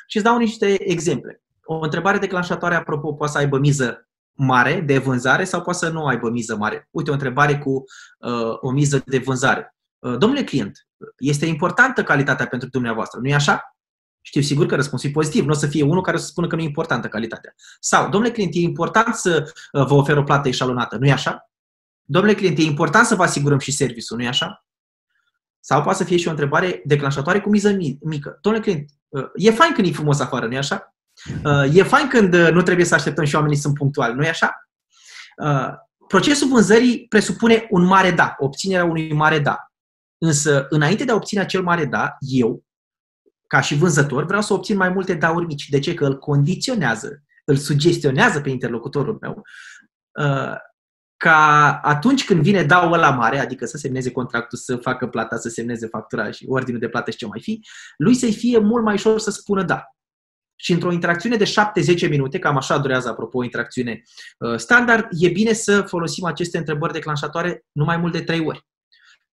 Și îți dau niște exemple. O întrebare declanșatoare, apropo, poate să aibă miză mare de vânzare sau poate să nu aibă miză mare. Uite, o întrebare cu uh, o miză de vânzare. Uh, domnule client, este importantă calitatea pentru dumneavoastră, nu e așa? Știu sigur că răspunsul e pozitiv, nu o să fie unul care să spună că nu e importantă calitatea. Sau, domnule client, e important să uh, vă ofer o plată eșalonată, nu e așa? Domnule client, e important să vă asigurăm și serviciul, nu e așa? Sau poate să fie și o întrebare declanșatoare cu miză mică. Domnule client, uh, e fain când e frumos afară, nu-i așa? Uh, e fain când uh, nu trebuie să așteptăm și oamenii sunt punctuali, nu-i așa? Procesul vânzării presupune un mare da, obținerea unui mare da. Însă, înainte de a obține acel mare da, eu, ca și vânzător, vreau să obțin mai multe dauri mici. De ce? Că îl condiționează, îl sugestionează pe interlocutorul meu ca atunci când vine daul la mare, adică să semneze contractul, să facă plata, să semneze factura și ordinul de plată și ce mai fi, lui să-i fie mult mai ușor să spună da. Și într-o interacțiune de 7-10 minute, cam așa durează, apropo, o interacțiune uh, standard, e bine să folosim aceste întrebări declanșatoare nu mai mult de 3 ori.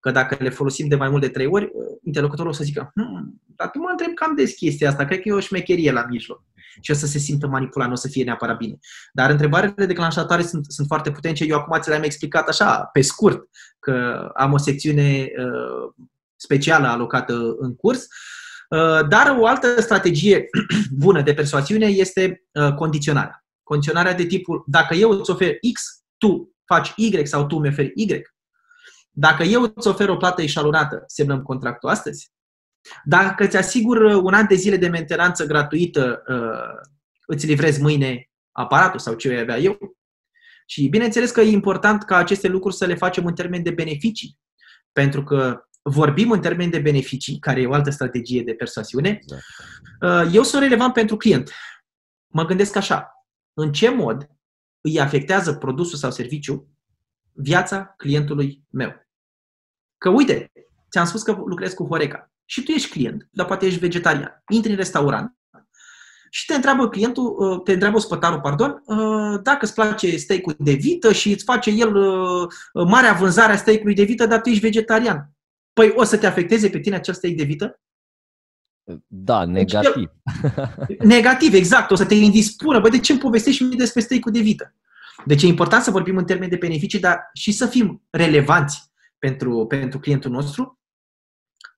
Că dacă le folosim de mai mult de 3 ori, uh, interlocutorul o să zică, hm, dar tu mă întreb cam des chestia asta, cred că e o șmecherie la mijloc și o să se simtă manipulat, nu o să fie neapărat bine. Dar întrebările declanșatoare sunt, sunt foarte puternice. Eu acum ți le-am explicat așa, pe scurt, că am o secțiune uh, specială alocată în curs. Uh, dar o altă strategie (clears throat) bună de persoasiune este uh, condiționarea. Condiționarea de tipul, dacă eu îți ofer X, tu faci Y sau tu mi oferi Y. Dacă eu îți ofer o plată eșalonată, semnăm contractul astăzi? Dacă îți asigur un an de zile de mentenanță gratuită, uh, îți livrezi mâine aparatul sau ce vei avea eu. Și bineînțeles că e important ca aceste lucruri să le facem în termen de beneficii. Pentru că vorbim în termen de beneficii, care e o altă strategie de persoasiune. Exact. Uh, eu sunt relevant pentru client. Mă gândesc așa. În ce mod îi afectează produsul sau serviciu viața clientului meu? Că uite, ți-am spus că lucrez cu Horeca și tu ești client, dar poate ești vegetarian. Intri în restaurant și te întreabă clientul, uh, te întreabă spătarul, pardon, uh, dacă îți place steak de vită și îți face el uh, marea vânzare a steak de vită, dar tu ești vegetarian. Păi o să te afecteze pe tine acel steak de vită? Da, negativ. negativ, exact. O să te indispună. Băi, de ce îmi povestești mie despre steak de vită? Deci e important să vorbim în termeni de beneficii, dar și să fim relevanți pentru, pentru clientul nostru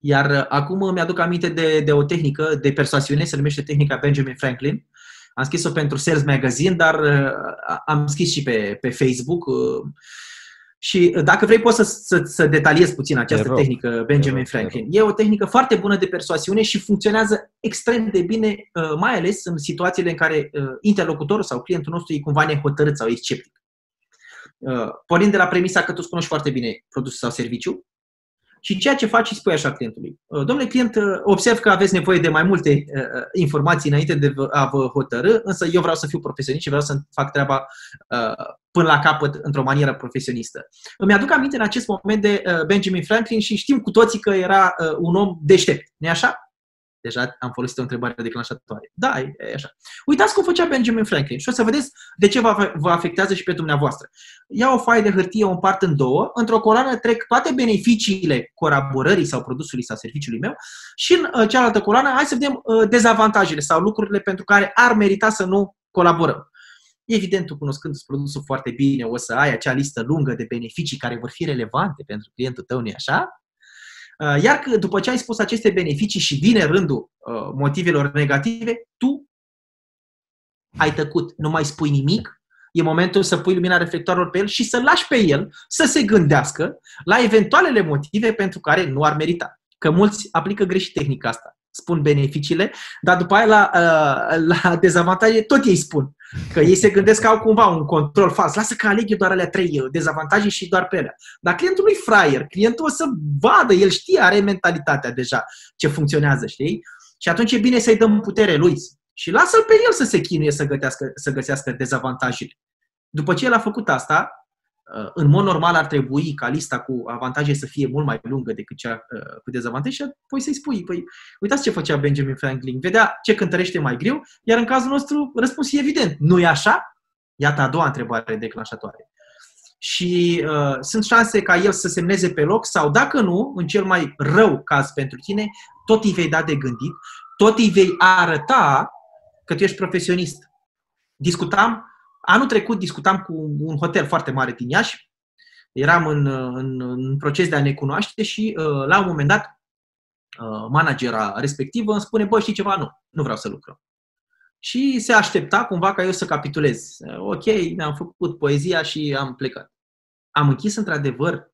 iar uh, acum îmi aduc aminte de, de o tehnică de persoasiune, se numește tehnica Benjamin Franklin. Am scris-o pentru Sales Magazine, dar uh, am scris și pe, pe Facebook. Uh, și dacă vrei, poți să, să, să detaliez puțin această tehnică Benjamin Franklin. E o tehnică foarte bună de persoasiune și funcționează extrem de bine, mai ales în situațiile în care interlocutorul sau clientul nostru e cumva nehotărât sau e sceptic. Pornind de la premisa că tu îți cunoști foarte bine produsul sau serviciu, și ceea ce faci îi spui așa clientului. Uh, domnule client, uh, observ că aveți nevoie de mai multe uh, informații înainte de a vă hotărâ, însă eu vreau să fiu profesionist și vreau să fac treaba până la capăt într-o manieră profesionistă. Îmi aduc aminte în acest moment de Benjamin Franklin și știm cu toții că era un om deștept, nu așa? Deja am folosit o întrebare declanșatoare. Da, e așa. Uitați cum făcea Benjamin Franklin și o să vedeți de ce vă, vă afectează și pe dumneavoastră. Ia o foaie de hârtie, o împart în două, într-o coloană trec toate beneficiile colaborării sau produsului sau serviciului meu și în uh, cealaltă coloană hai să vedem uh, dezavantajele sau lucrurile pentru care ar merita să nu colaborăm. Evident, tu cunoscându-ți produsul foarte bine, o să ai acea listă lungă de beneficii care vor fi relevante pentru clientul tău, nu așa? Uh, iar că după ce ai spus aceste beneficii și vine rândul uh, motivelor negative, tu ai tăcut, nu mai spui nimic, e momentul să pui lumina reflectoarelor pe el și să lași pe el să se gândească la eventualele motive pentru care nu ar merita. Că mulți aplică greșit tehnica asta. Spun beneficiile, dar după aia la, uh, la dezavantaje tot ei spun. Că ei se gândesc că au cumva un control fals. Lasă că aleg eu doar alea trei dezavantaje și doar pe alea. Dar clientul nu-i fraier. Clientul o să vadă, el știe, are mentalitatea deja ce funcționează, știi? Și atunci e bine să-i dăm putere lui. Și lasă-l pe el să se chinuie să, gătească, să găsească dezavantajele. După ce el a făcut asta, uh, în mod normal ar trebui ca lista cu avantaje să fie mult mai lungă decât cea uh, cu dezavantaje și apoi să-i spui, păi, uitați ce făcea Benjamin Franklin, vedea ce cântărește mai greu, iar în cazul nostru răspunsul e evident, nu e așa? Iată a doua întrebare declanșatoare. Și uh, sunt șanse ca el să semneze pe loc sau dacă nu, în cel mai rău caz pentru tine, tot îi vei da de gândit, tot îi vei arăta că tu ești profesionist. Discutam Anul trecut discutam cu un hotel foarte mare din Iași, eram în, în, în proces de a ne cunoaște și uh, la un moment dat uh, managera respectivă îmi spune, bă, știi ceva? Nu, nu vreau să lucrăm. Și se aștepta cumva ca eu să capitulez. Ok, ne-am făcut poezia și am plecat. Am închis într-adevăr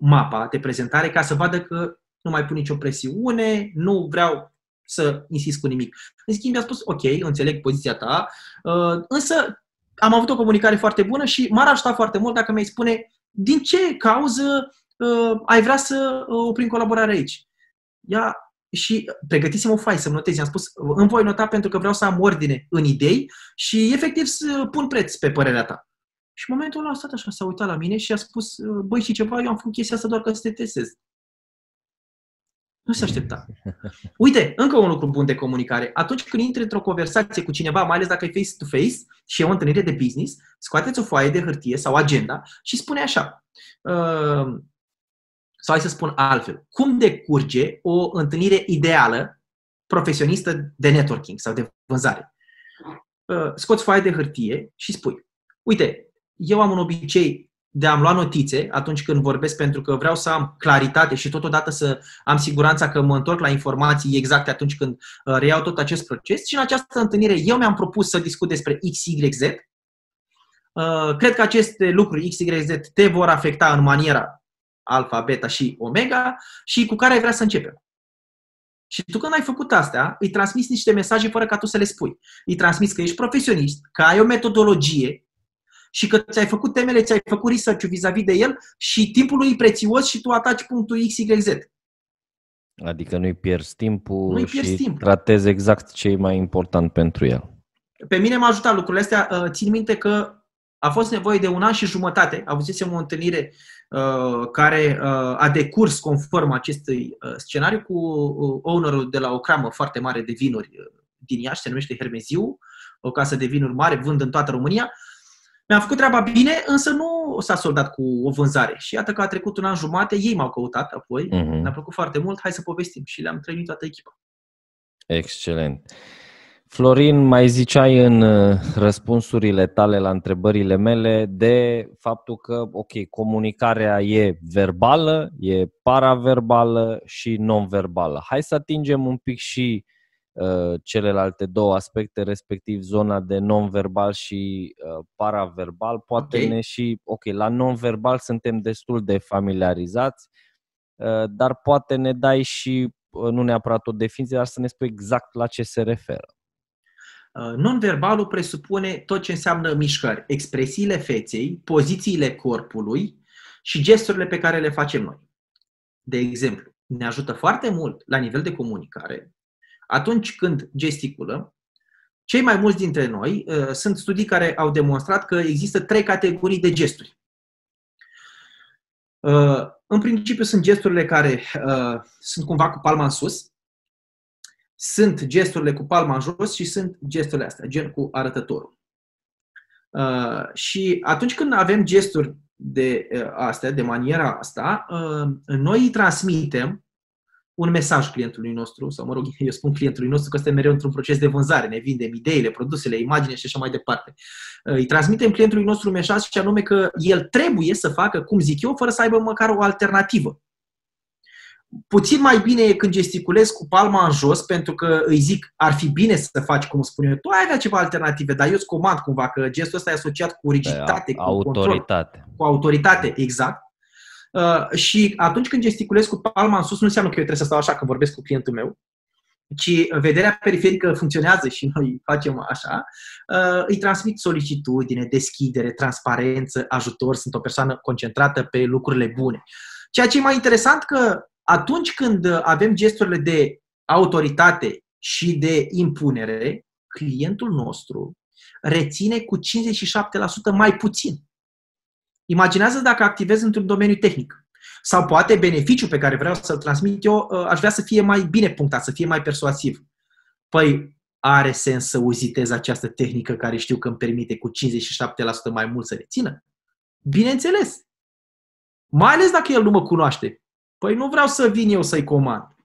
mapa de prezentare ca să vadă că nu mai pun nicio presiune, nu vreau să insist cu nimic. În schimb, mi-a spus, ok, înțeleg poziția ta, uh, însă am avut o comunicare foarte bună și m-ar ajuta foarte mult dacă mi-ai spune din ce cauză uh, ai vrea să uh, oprim colaborarea aici. Ia, și pregătisem o fai să-mi notez. I-am spus, îmi voi nota pentru că vreau să am ordine în idei și efectiv să pun preț pe părerea ta. Și în momentul ăla a stat așa, s-a uitat la mine și a spus, băi, și ceva, eu am făcut chestia asta doar ca să te testez. Nu se aștepta. Uite, încă un lucru bun de comunicare. Atunci când intri într-o conversație cu cineva, mai ales dacă e face-to-face și e o întâlnire de business, scoateți o foaie de hârtie sau agenda și spune așa. Uh, sau hai să spun altfel. Cum decurge o întâlnire ideală profesionistă de networking sau de vânzare? Uh, scoți foaie de hârtie și spui, uite, eu am un obicei de a-mi lua notițe atunci când vorbesc pentru că vreau să am claritate și totodată să am siguranța că mă întorc la informații exacte atunci când uh, reiau tot acest proces. Și în această întâlnire eu mi-am propus să discut despre XYZ. Uh, cred că aceste lucruri XYZ te vor afecta în maniera alfa, beta și omega și cu care ai vrea să începem. Și tu când ai făcut astea, îi transmiți niște mesaje fără ca tu să le spui. Îi transmiți că ești profesionist, că ai o metodologie și că ți-ai făcut temele, ți-ai făcut research vis-a-vis de el și timpul lui e prețios și tu ataci punctul XYZ. Adică nu-i pierzi timpul nu-i pierzi și timp. tratezi exact ce e mai important pentru el. Pe mine m-a ajutat lucrurile astea. Uh, țin minte că a fost nevoie de un an și jumătate. Avusesem o întâlnire uh, care uh, a decurs conform acestui uh, scenariu cu uh, ownerul de la o cramă foarte mare de vinuri uh, din Iași, se numește Hermeziu, o casă de vinuri mare, vând în toată România. Uh, mi-am făcut treaba bine, însă nu s-a soldat cu o vânzare. Și iată că a trecut un an jumate, ei m-au căutat apoi, uh-huh. mi-a plăcut foarte mult, hai să povestim și le-am trăit toată echipa. Excelent. Florin, mai ziceai în uh, răspunsurile tale la întrebările mele de faptul că, ok, comunicarea e verbală, e paraverbală și non-verbală. Hai să atingem un pic și Uh, celelalte două aspecte, respectiv zona de non-verbal și uh, paraverbal. Poate okay. ne și, ok, la non-verbal suntem destul de familiarizați, uh, dar poate ne dai și, nu neapărat o definiție, dar să ne spui exact la ce se referă. Non-verbalul presupune tot ce înseamnă mișcări, expresiile feței, pozițiile corpului și gesturile pe care le facem noi. De exemplu, ne ajută foarte mult la nivel de comunicare atunci când gesticulă, cei mai mulți dintre noi uh, sunt studii care au demonstrat că există trei categorii de gesturi. Uh, în principiu sunt gesturile care uh, sunt cumva cu palma în sus, sunt gesturile cu palma în jos și sunt gesturile astea, gen cu arătătorul. Uh, și atunci când avem gesturi de uh, astea, de maniera asta, uh, noi îi transmitem un mesaj clientului nostru, sau mă rog, (laughs) eu spun clientului nostru că suntem mereu într-un proces de vânzare, ne vindem ideile, produsele, imagine și așa mai departe. Îi transmitem clientului nostru un mesaj și anume că el trebuie să facă, cum zic eu, fără să aibă măcar o alternativă. puțin mai bine e când gesticulez cu palma în jos, pentru că îi zic, ar fi bine să faci cum spun eu. Tu ai avea ceva alternative, dar eu îți comand cumva că gestul ăsta e asociat cu rigiditate, cu autoritate. Control, cu autoritate, exact. Uh, și atunci când gesticulez cu palma în sus, nu înseamnă că eu trebuie să stau așa când vorbesc cu clientul meu, ci vederea periferică funcționează și noi facem așa, uh, îi transmit solicitudine, deschidere, transparență, ajutor, sunt o persoană concentrată pe lucrurile bune. Ceea ce e mai interesant că atunci când avem gesturile de autoritate și de impunere, clientul nostru reține cu 57% mai puțin. Imaginează dacă activez într-un domeniu tehnic. Sau poate beneficiul pe care vreau să-l transmit eu, ă, aș vrea să fie mai bine punctat, să fie mai persuasiv. Păi, are sens să uzitez această tehnică care știu că îmi permite cu 57% mai mult să rețină? Bineînțeles. Mai ales dacă el nu mă cunoaște. Păi nu vreau să vin eu să-i comand.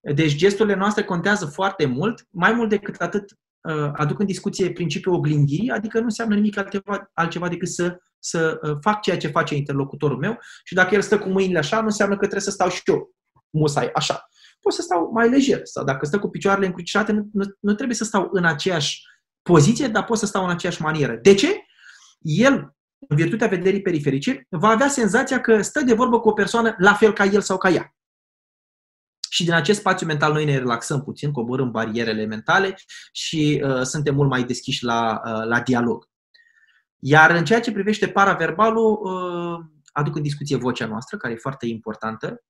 Deci gesturile noastre contează foarte mult, mai mult decât atât ă, aduc în discuție principiul oglindirii, adică nu înseamnă nimic altceva, altceva decât să să uh, fac ceea ce face interlocutorul meu și dacă el stă cu mâinile așa, nu înseamnă că trebuie să stau și eu musai așa. Pot să stau mai lejer sau dacă stă cu picioarele încrucișate, nu, nu, nu trebuie să stau în aceeași poziție, dar pot să stau în aceeași manieră. De ce? El, în virtutea vederii periferice, va avea senzația că stă de vorbă cu o persoană la fel ca el sau ca ea. Și din acest spațiu mental noi ne relaxăm puțin, coborâm barierele mentale și uh, suntem mult mai deschiși la, uh, la dialog. Iar în ceea ce privește paraverbalul, uh, aduc în discuție vocea noastră, care e foarte importantă.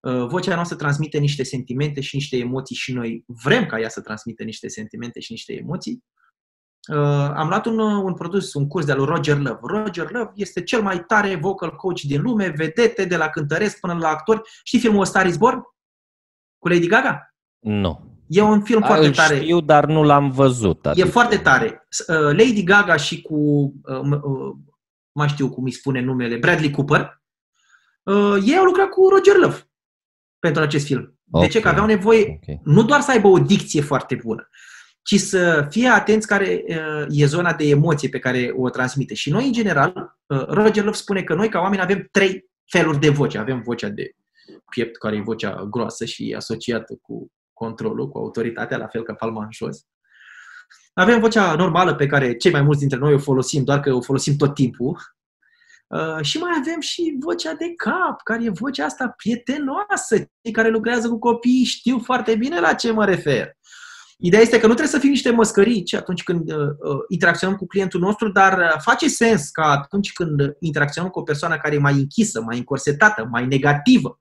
Uh, vocea noastră transmite niște sentimente și niște emoții și noi vrem ca ea să transmită niște sentimente și niște emoții. Uh, am luat un, un produs, un curs de al Roger Love. Roger Love este cel mai tare vocal coach din lume, vedete de la cântăresc până la actori. Știi filmul Star is Born? Cu Lady Gaga? Nu. E un film A, foarte îl tare. Știu, dar nu l-am văzut. Adică... E foarte tare. Uh, Lady Gaga și cu, uh, uh, mai știu cum îi spune numele, Bradley Cooper, ei au lucrat cu Roger Love pentru acest film. Okay. De ce? Că aveau nevoie okay. nu doar să aibă o dicție foarte bună, ci să fie atenți care e zona de emoție pe care o transmite. Și noi, în general, Roger Love spune că noi, ca oameni, avem trei feluri de voce. Avem vocea de piept, care e vocea groasă și e asociată cu controlul, cu autoritatea, la fel ca palma în jos. Avem vocea normală pe care cei mai mulți dintre noi o folosim, doar că o folosim tot timpul. Uh, și mai avem și vocea de cap, care e vocea asta prietenoasă. Cei care lucrează cu copii știu foarte bine la ce mă refer. Ideea este că nu trebuie să fim niște măscărici atunci când uh, uh, interacționăm cu clientul nostru, dar uh, face sens că atunci când interacționăm cu o persoană care e mai închisă, mai încorsetată, mai negativă,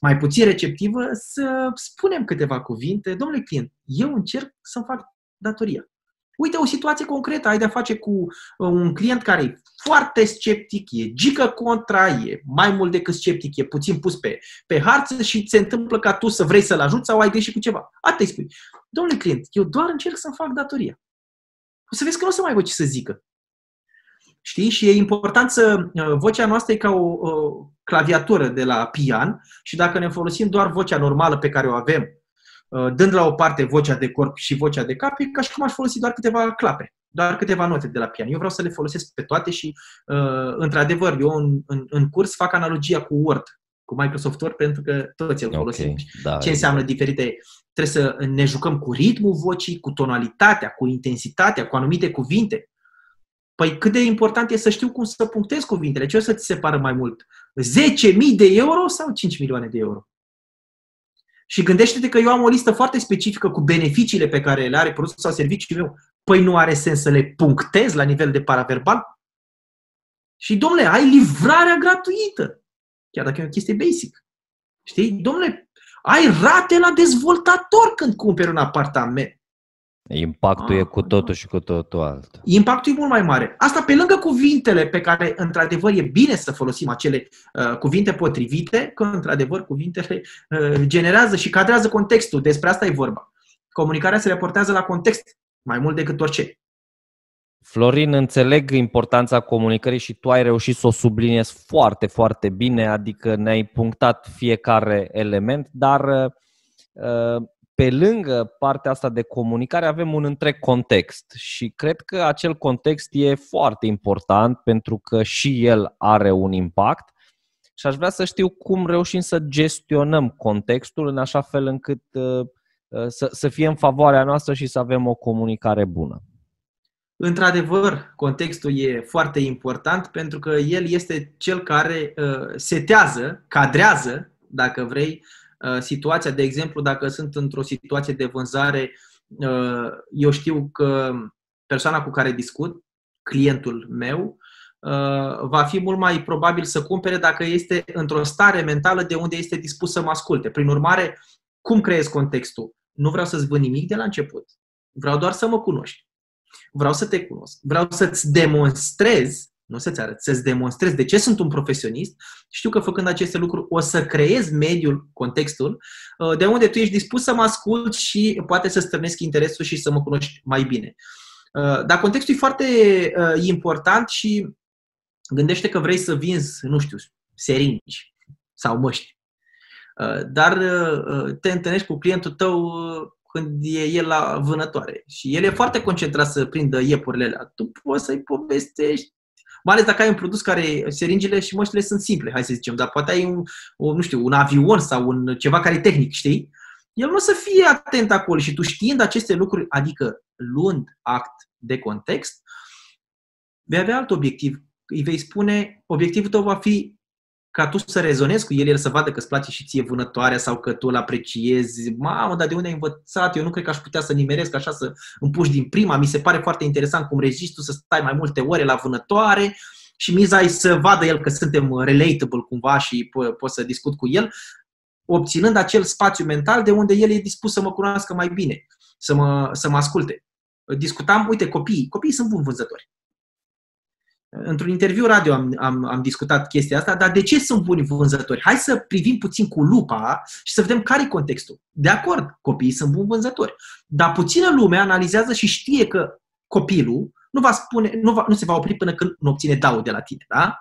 mai puțin receptivă, să spunem câteva cuvinte. Domnule client, eu încerc să-mi fac datoria. Uite, o situație concretă, ai de-a face cu uh, un client care e foarte sceptic, e gică contra, e mai mult decât sceptic, e puțin pus pe, pe harță și se întâmplă ca tu să vrei să-l ajuți sau ai greșit cu ceva. Atât îi spui. Domnule client, eu doar încerc să-mi fac datoria. O să vezi că nu o să mai aibă ce să zică. Știi? Și e important să... Uh, vocea noastră e ca o, o claviatură de la pian și dacă ne folosim doar vocea normală pe care o avem, uh, dând la o parte vocea de corp și vocea de cap, e ca și cum aș folosi doar câteva clape, doar câteva note de la pian. Eu vreau să le folosesc pe toate și, uh, într-adevăr, eu în, în, în curs fac analogia cu Word, cu Microsoft Word, pentru că toți îl folosim. Okay, da, Ce înseamnă exact. diferite? Trebuie să ne jucăm cu ritmul vocii, cu tonalitatea, cu intensitatea, cu anumite cuvinte. Păi cât de important e să știu cum să punctez cuvintele. Ce o să ți se pară mai mult? 10.000 de euro sau 5 milioane de euro? Și gândește-te că eu am o listă foarte specifică cu beneficiile pe care le are produsul sau serviciul meu. Păi nu are sens să le punctez la nivel de paraverbal? Și, domnule, ai livrarea gratuită. Chiar dacă e o chestie basic. Știi? Domnule, ai rate la dezvoltator când cumperi un apartament. Impactul ah, e cu totul și cu totul altul. Impactul e mult mai mare. Asta pe lângă cuvintele pe care, într-adevăr, e bine să folosim acele uh, cuvinte potrivite, că, într-adevăr, cuvintele uh, generează și cadrează contextul. Despre asta e vorba. Comunicarea se reportează la context mai mult decât orice. Florin, înțeleg importanța comunicării și tu ai reușit să o subliniezi foarte, foarte bine, adică ne-ai punctat fiecare element, dar uh, pe lângă partea asta de comunicare avem un întreg context și cred că acel context e foarte important pentru că și el are un impact și aș vrea să știu cum reușim să gestionăm contextul în așa fel încât uh, uh, să, să fie în favoarea noastră și să avem o comunicare bună. Într-adevăr, contextul e foarte important pentru că el este cel care uh, setează, cadrează, dacă vrei, uh, situația. De exemplu, dacă sunt într-o situație de vânzare, uh, eu știu că persoana cu care discut, clientul meu, uh, va fi mult mai probabil să cumpere dacă este într-o stare mentală de unde este dispus să mă asculte. Prin urmare, cum creezi contextul? Nu vreau să-ți văd nimic de la început. Vreau doar să mă cunoști. Vreau să te cunosc. Vreau să-ți demonstrez, nu să-ți arăt, să-ți demonstrez de ce sunt un profesionist. Știu că făcând aceste lucruri o să creez mediul, contextul, uh, de unde tu ești dispus să mă ascult și poate să stârnesc interesul și să mă cunoști mai bine. Uh, dar contextul e foarte uh, important și gândește că vrei să vinzi, nu știu, seringi sau măști. Dar te întâlnești cu clientul tău când e el la vânătoare. Și el e foarte concentrat să prindă iepurile alea. Tu poți să-i povestești mai ales dacă ai un produs care seringile și măștile sunt simple, hai să zicem, dar poate ai un, o, nu știu, un avion sau un ceva care e tehnic, știi? El nu o să fie atent acolo și tu știind aceste lucruri, adică luând act de context, vei avea alt obiectiv. Îi vei spune, obiectivul tău va fi ca tu să rezonezi cu el, el să vadă că îți place și ție vânătoarea sau că tu îl apreciezi. Mamă, dar de unde ai învățat? Eu nu cred că aș putea să nimeresc așa să împuși din prima. Mi se pare foarte interesant cum rezisti tu să stai mai multe ore la vânătoare și miza e să vadă el că suntem relatable cumva și po- pot să discut cu el, obținând acel spațiu mental de unde el e dispus să mă cunoască mai bine, să mă, să mă asculte. Discutam, uite, copiii, copiii sunt buni vânzători. Într-un interviu radio am, am, am discutat chestia asta, dar de ce sunt buni vânzători? Hai să privim puțin cu lupa și să vedem care e contextul. De acord, copiii sunt buni vânzători. Dar puțină lume analizează și știe că copilul nu, va spune, nu, va, nu se va opri până când nu obține dau de la tine. Da?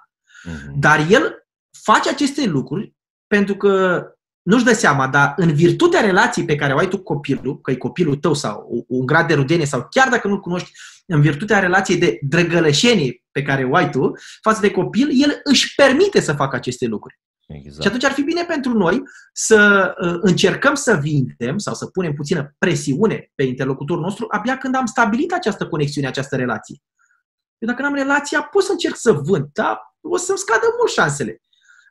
Uh-huh. Dar el face aceste lucruri pentru că nu-și dă seama, dar în virtutea relației pe care o ai tu cu copilul, că e copilul tău sau un grad de rudenie sau chiar dacă nu-l cunoști, în virtutea relației de drăgălășenie pe care o ai tu față de copil, el își permite să facă aceste lucruri. Exact. Și atunci ar fi bine pentru noi să uh, încercăm să vindem sau să punem puțină presiune pe interlocutorul nostru abia când am stabilit această conexiune, această relație. Eu dacă nu am relația, pot să încerc să vând, dar o să-mi scadă mult șansele.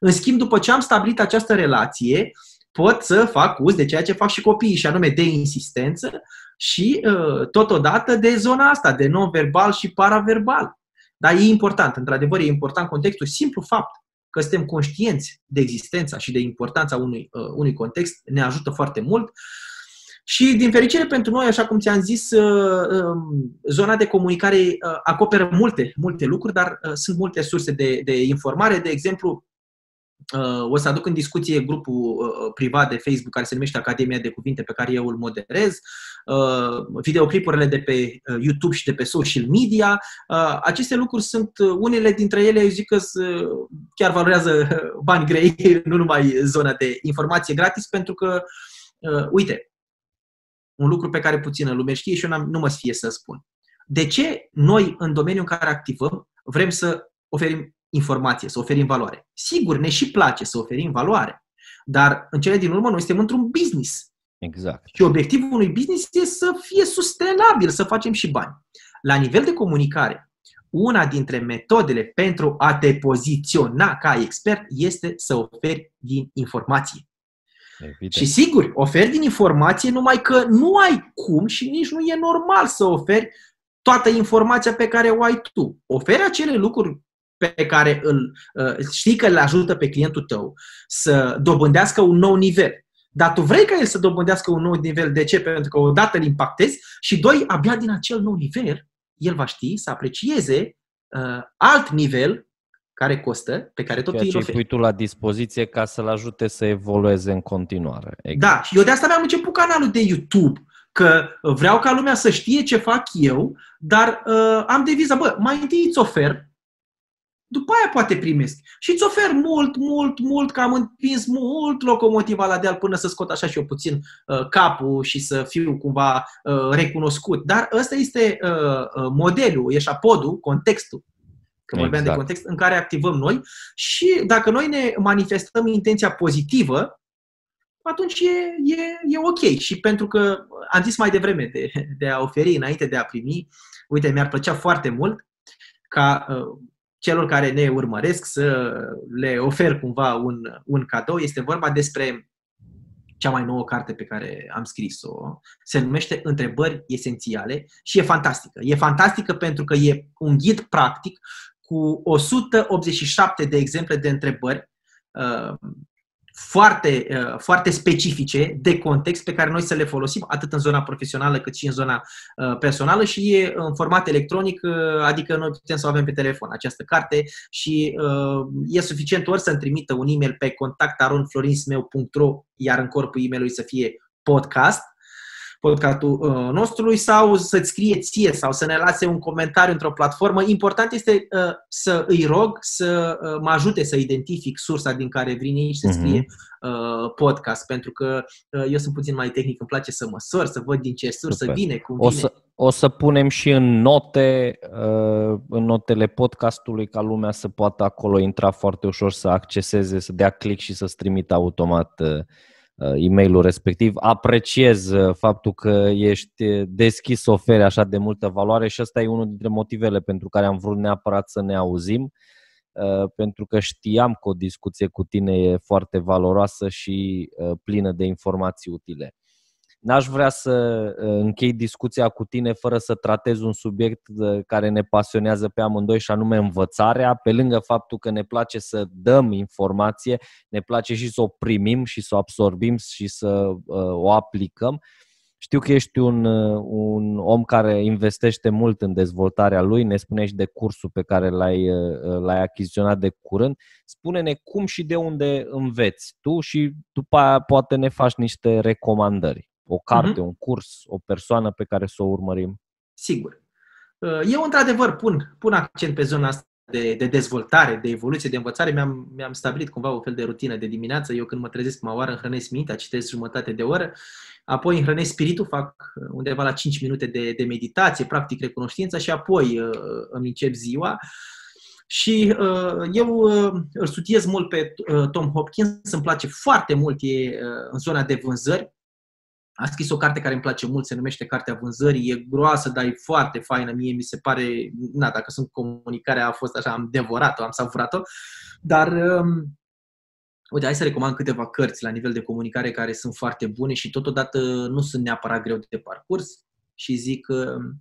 În schimb, după ce am stabilit această relație, pot să fac uz de ceea ce fac și copiii, și anume de insistență și uh, totodată de zona asta, de non-verbal și paraverbal. Dar e important, într-adevăr, e important contextul, simplu fapt că suntem conștienți de existența și de importanța unui, uh, unui context ne ajută foarte mult. Și, din fericire pentru noi, așa cum ți-am zis, uh, um, zona de comunicare acoperă multe, multe lucruri, dar sunt multe surse de, de informare. De exemplu, Uh, o să aduc în discuție grupul uh, privat de Facebook care se numește Academia de Cuvinte pe care eu îl moderez, uh, videoclipurile de pe YouTube și de pe social media. Aceste lucruri sunt, unele dintre ele, eu zic că chiar valorează bani grei, (laughs) nu numai zona de informație gratis, pentru că, uite, un lucru pe care puțină lume știe și eu nu mă fie să spun. De ce noi, în domeniul în care activăm, vrem să oferim informație, să oferim valoare. Sigur, ne și place să oferim valoare, dar în cele din urmă noi suntem într-un business. Exact. Și obiectivul unui business este să fie sustenabil, să facem și bani. La nivel de comunicare, una dintre metodele pentru a te poziționa ca expert este să oferi din informație. Evident. Și sigur, oferi din informație numai că nu ai cum și nici nu e normal să oferi toată informația pe care o ai tu. Oferi acele lucruri pe care îl uh, știi că îl ajută pe clientul tău să dobândească un nou nivel. Dar tu vrei ca el să dobândească un nou nivel. De ce? Pentru că odată îl impactezi și doi, abia din acel nou nivel, el va ști să aprecieze uh, alt nivel care costă, pe care tot îl oferi. pui tu la dispoziție ca să-l ajute să evolueze în continuare. Exact. Da, și eu de asta mi-am început canalul de YouTube, că vreau ca lumea să știe ce fac eu, dar uh, am deviză, bă, mai întâi îți ofer după aia poate primesc. Și îți ofer mult, mult, mult, că am împins mult locomotiva la deal până să scot așa și eu puțin uh, capul și să fiu cumva uh, recunoscut. Dar ăsta este uh, uh, modelul, eșapodul, contextul. că vorbeam exact. de context, în care activăm noi și dacă noi ne manifestăm intenția pozitivă, atunci e, e, e ok. Și pentru că am zis mai devreme de, de a oferi înainte de a primi, uite, mi-ar plăcea foarte mult ca uh, celor care ne urmăresc să le ofer cumva un, un cadou. Este vorba despre cea mai nouă carte pe care am scris-o. Se numește Întrebări esențiale și e fantastică. E fantastică pentru că e un ghid practic cu 187 de exemple de întrebări uh, foarte, uh, foarte specifice de context pe care noi să le folosim atât în zona profesională cât și în zona uh, personală și e în format electronic, uh, adică noi putem să o avem pe telefon această carte și e suficient ori să-mi trimită un e-mail pe contactaronflorinsmeu.ro iar în corpul e-mailului să fie podcast podcastul uh, nostru sau să-ți scrie ție sau să ne lase un comentariu într-o platformă. Important este uh, să îi rog să uh, mă ajute să identific sursa din care vine și să mhm. scrie uh, podcast, pentru că uh, eu sunt puțin mai tehnic, îmi place să măsor, să văd din ce sursă Super. vine, cum o Să, o să punem și în note, uh, în notele podcastului, ca lumea să poată acolo intra foarte ușor, să acceseze, să dea click și să-ți trimită automat uh, Uh, e mailul respectiv. Apreciez uh, faptul că ești deschis să oferi așa de multă valoare și ăsta e unul dintre motivele pentru care am vrut neapărat să ne auzim, uh, pentru că știam că o discuție cu tine e foarte valoroasă și plină de informații utile. N-aș vrea să uh, închei discuția cu tine fără să tratez un subiect uh, care ne pasionează pe amândoi și anume învățarea. Pe lângă faptul că ne place să dăm informație, ne place și să o primim și să o absorbim și să uh, o aplicăm. Știu că ești un, un om care investește mult în dezvoltarea lui, ne spunești de cursul pe care l-ai, l-ai achiziționat de curând. Spune-ne cum și de unde înveți tu și după aia poate ne faci niște recomandări o carte, uh-huh. un curs, o persoană pe care să o urmărim? Sigur. Uh, eu, într-adevăr, pun, pun accent pe zona asta de, de dezvoltare, de evoluție, de învățare. Mi-am, mi-am stabilit cumva o fel de rutină de dimineață. Eu când mă trezesc mă oară, hrănesc mintea, citesc jumătate de oră, apoi hrănesc spiritul, fac undeva la 5 minute de, de meditație, practic recunoștința și apoi uh, îmi încep ziua. Și uh, eu uh, îl studiez mult pe uh, Tom Hopkins, îmi place foarte mult, e uh, în zona de vânzări, a scris o carte care îmi place mult, se numește Cartea Vânzării, e groasă, dar e foarte faină, mie mi se pare, na, dacă sunt comunicare a fost așa, am devorat-o, am savurat-o, dar um, uite, hai să recomand câteva cărți la nivel de comunicare care sunt foarte bune și totodată nu sunt neapărat greu de parcurs și zic um, Uh,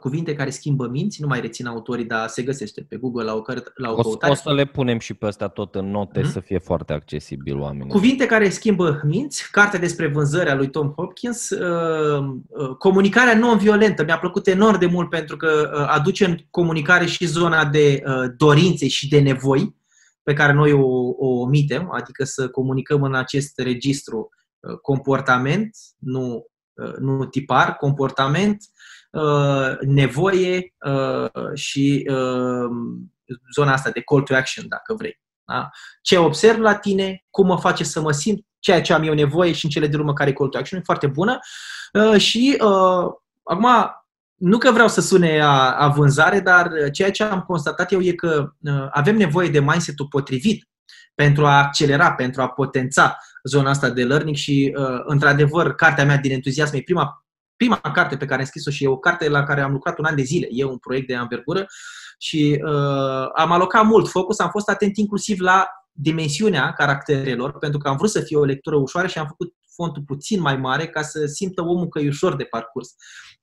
cuvinte care schimbă minți, nu mai rețin autorii, dar se găsește pe Google la o, căr- la o, o căutare. O să le punem și pe astea tot în note mm-hmm. să fie foarte accesibil oamenilor. Cuvinte care schimbă minți, carte despre vânzări a lui Tom Hopkins, uh, uh, comunicarea non-violentă. Mi-a plăcut enorm de mult pentru că aduce în comunicare și zona de dorințe și de nevoi pe care noi o, o omitem, adică să comunicăm în acest registru comportament, nu, nu tipar, comportament, Uh, nevoie uh, și uh, zona asta de call to action, dacă vrei. Da? Ce observ la tine, cum mă face să mă simt, ceea ce am eu nevoie și în cele din urmă care e call to action, e foarte bună. Și acum, nu că vreau să sune a, a vânzare, dar ceea ce am constatat eu e că avem nevoie de mindset-ul potrivit pentru a accelera, pentru a potența zona asta de learning și, într-adevăr, cartea mea din entuziasm e prima prima carte pe care am scris-o și e o carte la care am lucrat un an de zile. E un proiect de anvergură și uh, am alocat mult focus, am fost atent inclusiv la dimensiunea caracterelor, pentru că am vrut să fie o lectură ușoară și am făcut fontul puțin mai mare ca să simtă omul că e ușor de parcurs,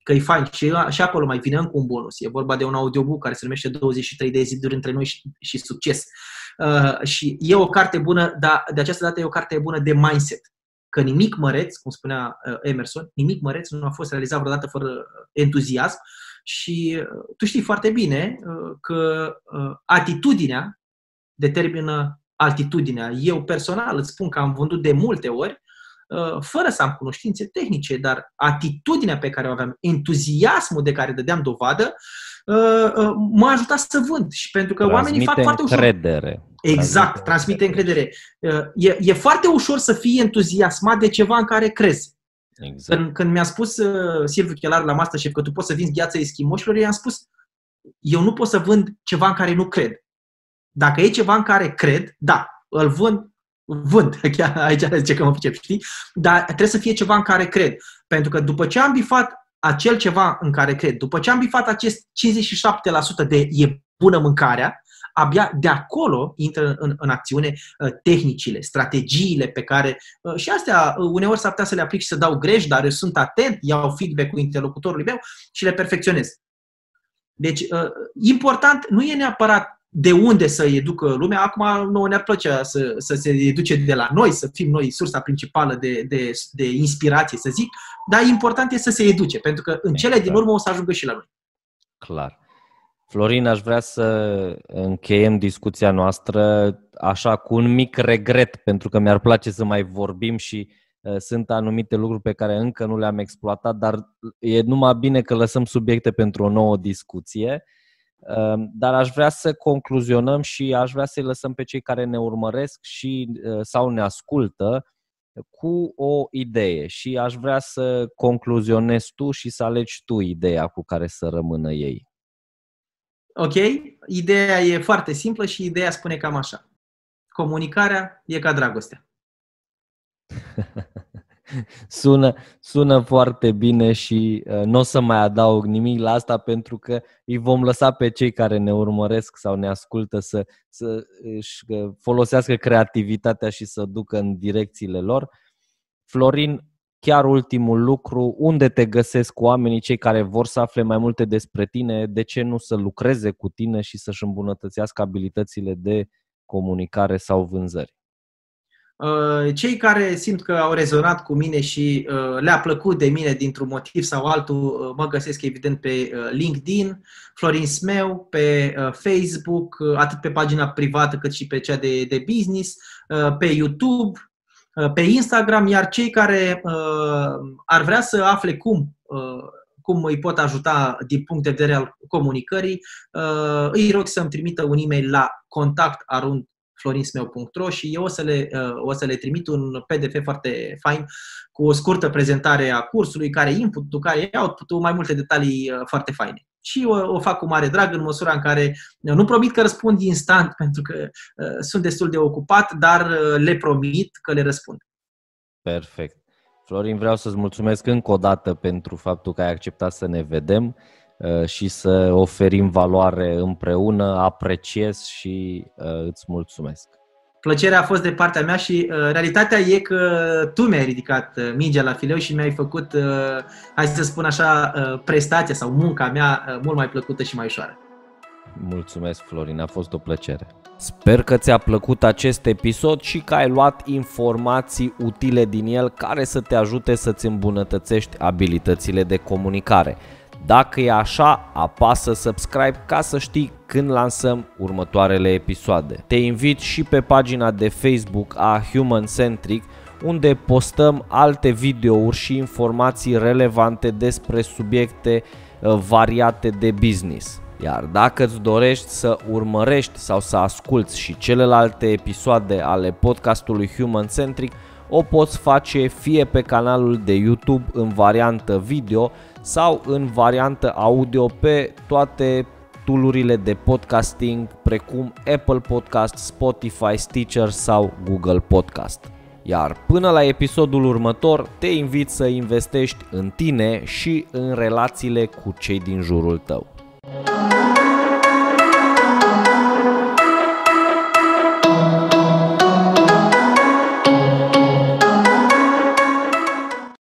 că e fain. Și, și acolo mai vine încă un bonus. E vorba de un audiobook care se numește 23 de ziduri între noi și, și succes. Uh, și e o carte bună, dar de această dată e o carte bună de mindset că nimic măreț, cum spunea uh, Emerson, nimic măreț nu a fost realizat vreodată fără entuziasm și uh, tu știi foarte bine uh, că atitudinea determină altitudinea. Eu personal îți spun că am vândut de multe ori fără să am cunoștințe tehnice, dar atitudinea pe care o aveam, entuziasmul de care dădeam dovadă, m-a ajutat să vând. Și pentru că Transmite oamenii fac foarte ușor. încredere. Exact, transmite încredere. Uh, e, e foarte ușor să fii entuziasmat de ceva în care crezi. Exact. Când, când mi-a spus uh, Silviu Chelar la Masterchef că tu poți să vinzi gheața eschimoșilor, i-am spus eu nu pot să vând ceva în care nu cred. Dacă e ceva în care cred, da, îl vând, vând, (laughs) chiar aici zice că mă pricep, știi? Dar trebuie să fie ceva în care cred. Pentru că după ce am bifat acel ceva în care cred, după ce am bifat acest 57% de e bună mâncarea, abia de acolo intră în, în acțiune uh, tehnicile, strategiile pe care, uh, și astea uh, uneori s-ar putea să le aplic și să dau greș, dar eu sunt atent, iau feedback-ul interlocutorului meu și le perfecționez. Deci, important nu e neapărat de unde să educă lumea. Acum nouă ne-ar plăcea să, să se educe de la noi, să fim noi sursa principală de, de, de inspirație, să zic, dar important este să se educe, pentru că în cele din urmă o să ajungă și la noi. Clar. Florin, aș vrea să încheiem discuția noastră așa cu un mic regret, pentru că mi-ar place să mai vorbim și uh, sunt anumite lucruri pe care încă nu le-am exploatat, dar e numai bine că lăsăm subiecte pentru o nouă discuție. Ehm, dar aș vrea să concluzionăm și aș vrea să-i lăsăm pe cei care ne urmăresc și sau ne ascultă cu o idee și aș vrea să concluzionezi tu și să alegi tu ideea cu care să rămână ei. Ok, ideea e foarte simplă și ideea spune cam așa. Comunicarea e ca dragostea. (laughs) sună, sună foarte bine și uh, nu o să mai adaug nimic la asta pentru că îi vom lăsa pe cei care ne urmăresc sau ne ascultă să, să își uh, folosească creativitatea și să ducă în direcțiile lor. Florin, chiar ultimul lucru, unde te găsesc oamenii, cei care vor să afle mai multe despre tine, de ce nu să lucreze cu tine și să-și îmbunătățească abilitățile de comunicare sau vânzări? Uh, cei care simt că au rezonat cu mine și uh, le-a plăcut de mine dintr-un motiv sau altul, uh, mă găsesc evident pe LinkedIn, Florin Smeu, pe Facebook, atât pe pagina privată cât și pe cea de, de business, pe YouTube, pe Instagram, iar cei care ar vrea să afle cum cum îi pot ajuta din punct de vedere al comunicării, îi rog să-mi trimită un e-mail la contact florinsmeu.ro și eu o să, le, uh, o să le trimit un PDF foarte fain cu o scurtă prezentare a cursului, care e input-ul, care e output-ul, mai multe detalii uh, foarte faine. Și o, o fac cu mare drag în măsura în care uh, nu promit că răspund instant (laughs) pentru că uh, sunt destul de ocupat, dar uh, le promit că le răspund. Perfect. Florin, vreau să-ți mulțumesc încă o dată pentru faptul că ai acceptat să ne vedem. Uh, și să oferim valoare împreună. Apreciez și uh, îți mulțumesc. Plăcerea a fost de partea mea și uh, realitatea e că tu mi-ai ridicat mingea la fileu și mi-ai făcut, hai să spun așa, prestația sau munca mea mult mai plăcută și mai ușoară. Mulțumesc, Florin, a fost o plăcere. Sper că ți-a plăcut acest episod și că ai luat informații utile din el care să te ajute să-ți îmbunătățești abilitățile de comunicare. Dacă e așa, apasă subscribe ca să știi când lansăm următoarele episoade. Te invit și pe pagina de Facebook a Human Centric, unde postăm alte videouri și informații relevante despre subiecte uh, variate de business. Iar dacă îți dorești să urmărești sau să asculți și celelalte episoade ale podcastului Human Centric, o poți face fie pe canalul de YouTube în variantă video sau în variantă audio pe toate toolurile de podcasting precum Apple Podcast, Spotify, Stitcher sau Google Podcast. Iar până la episodul următor, te invit să investești în tine și în relațiile cu cei din jurul tău.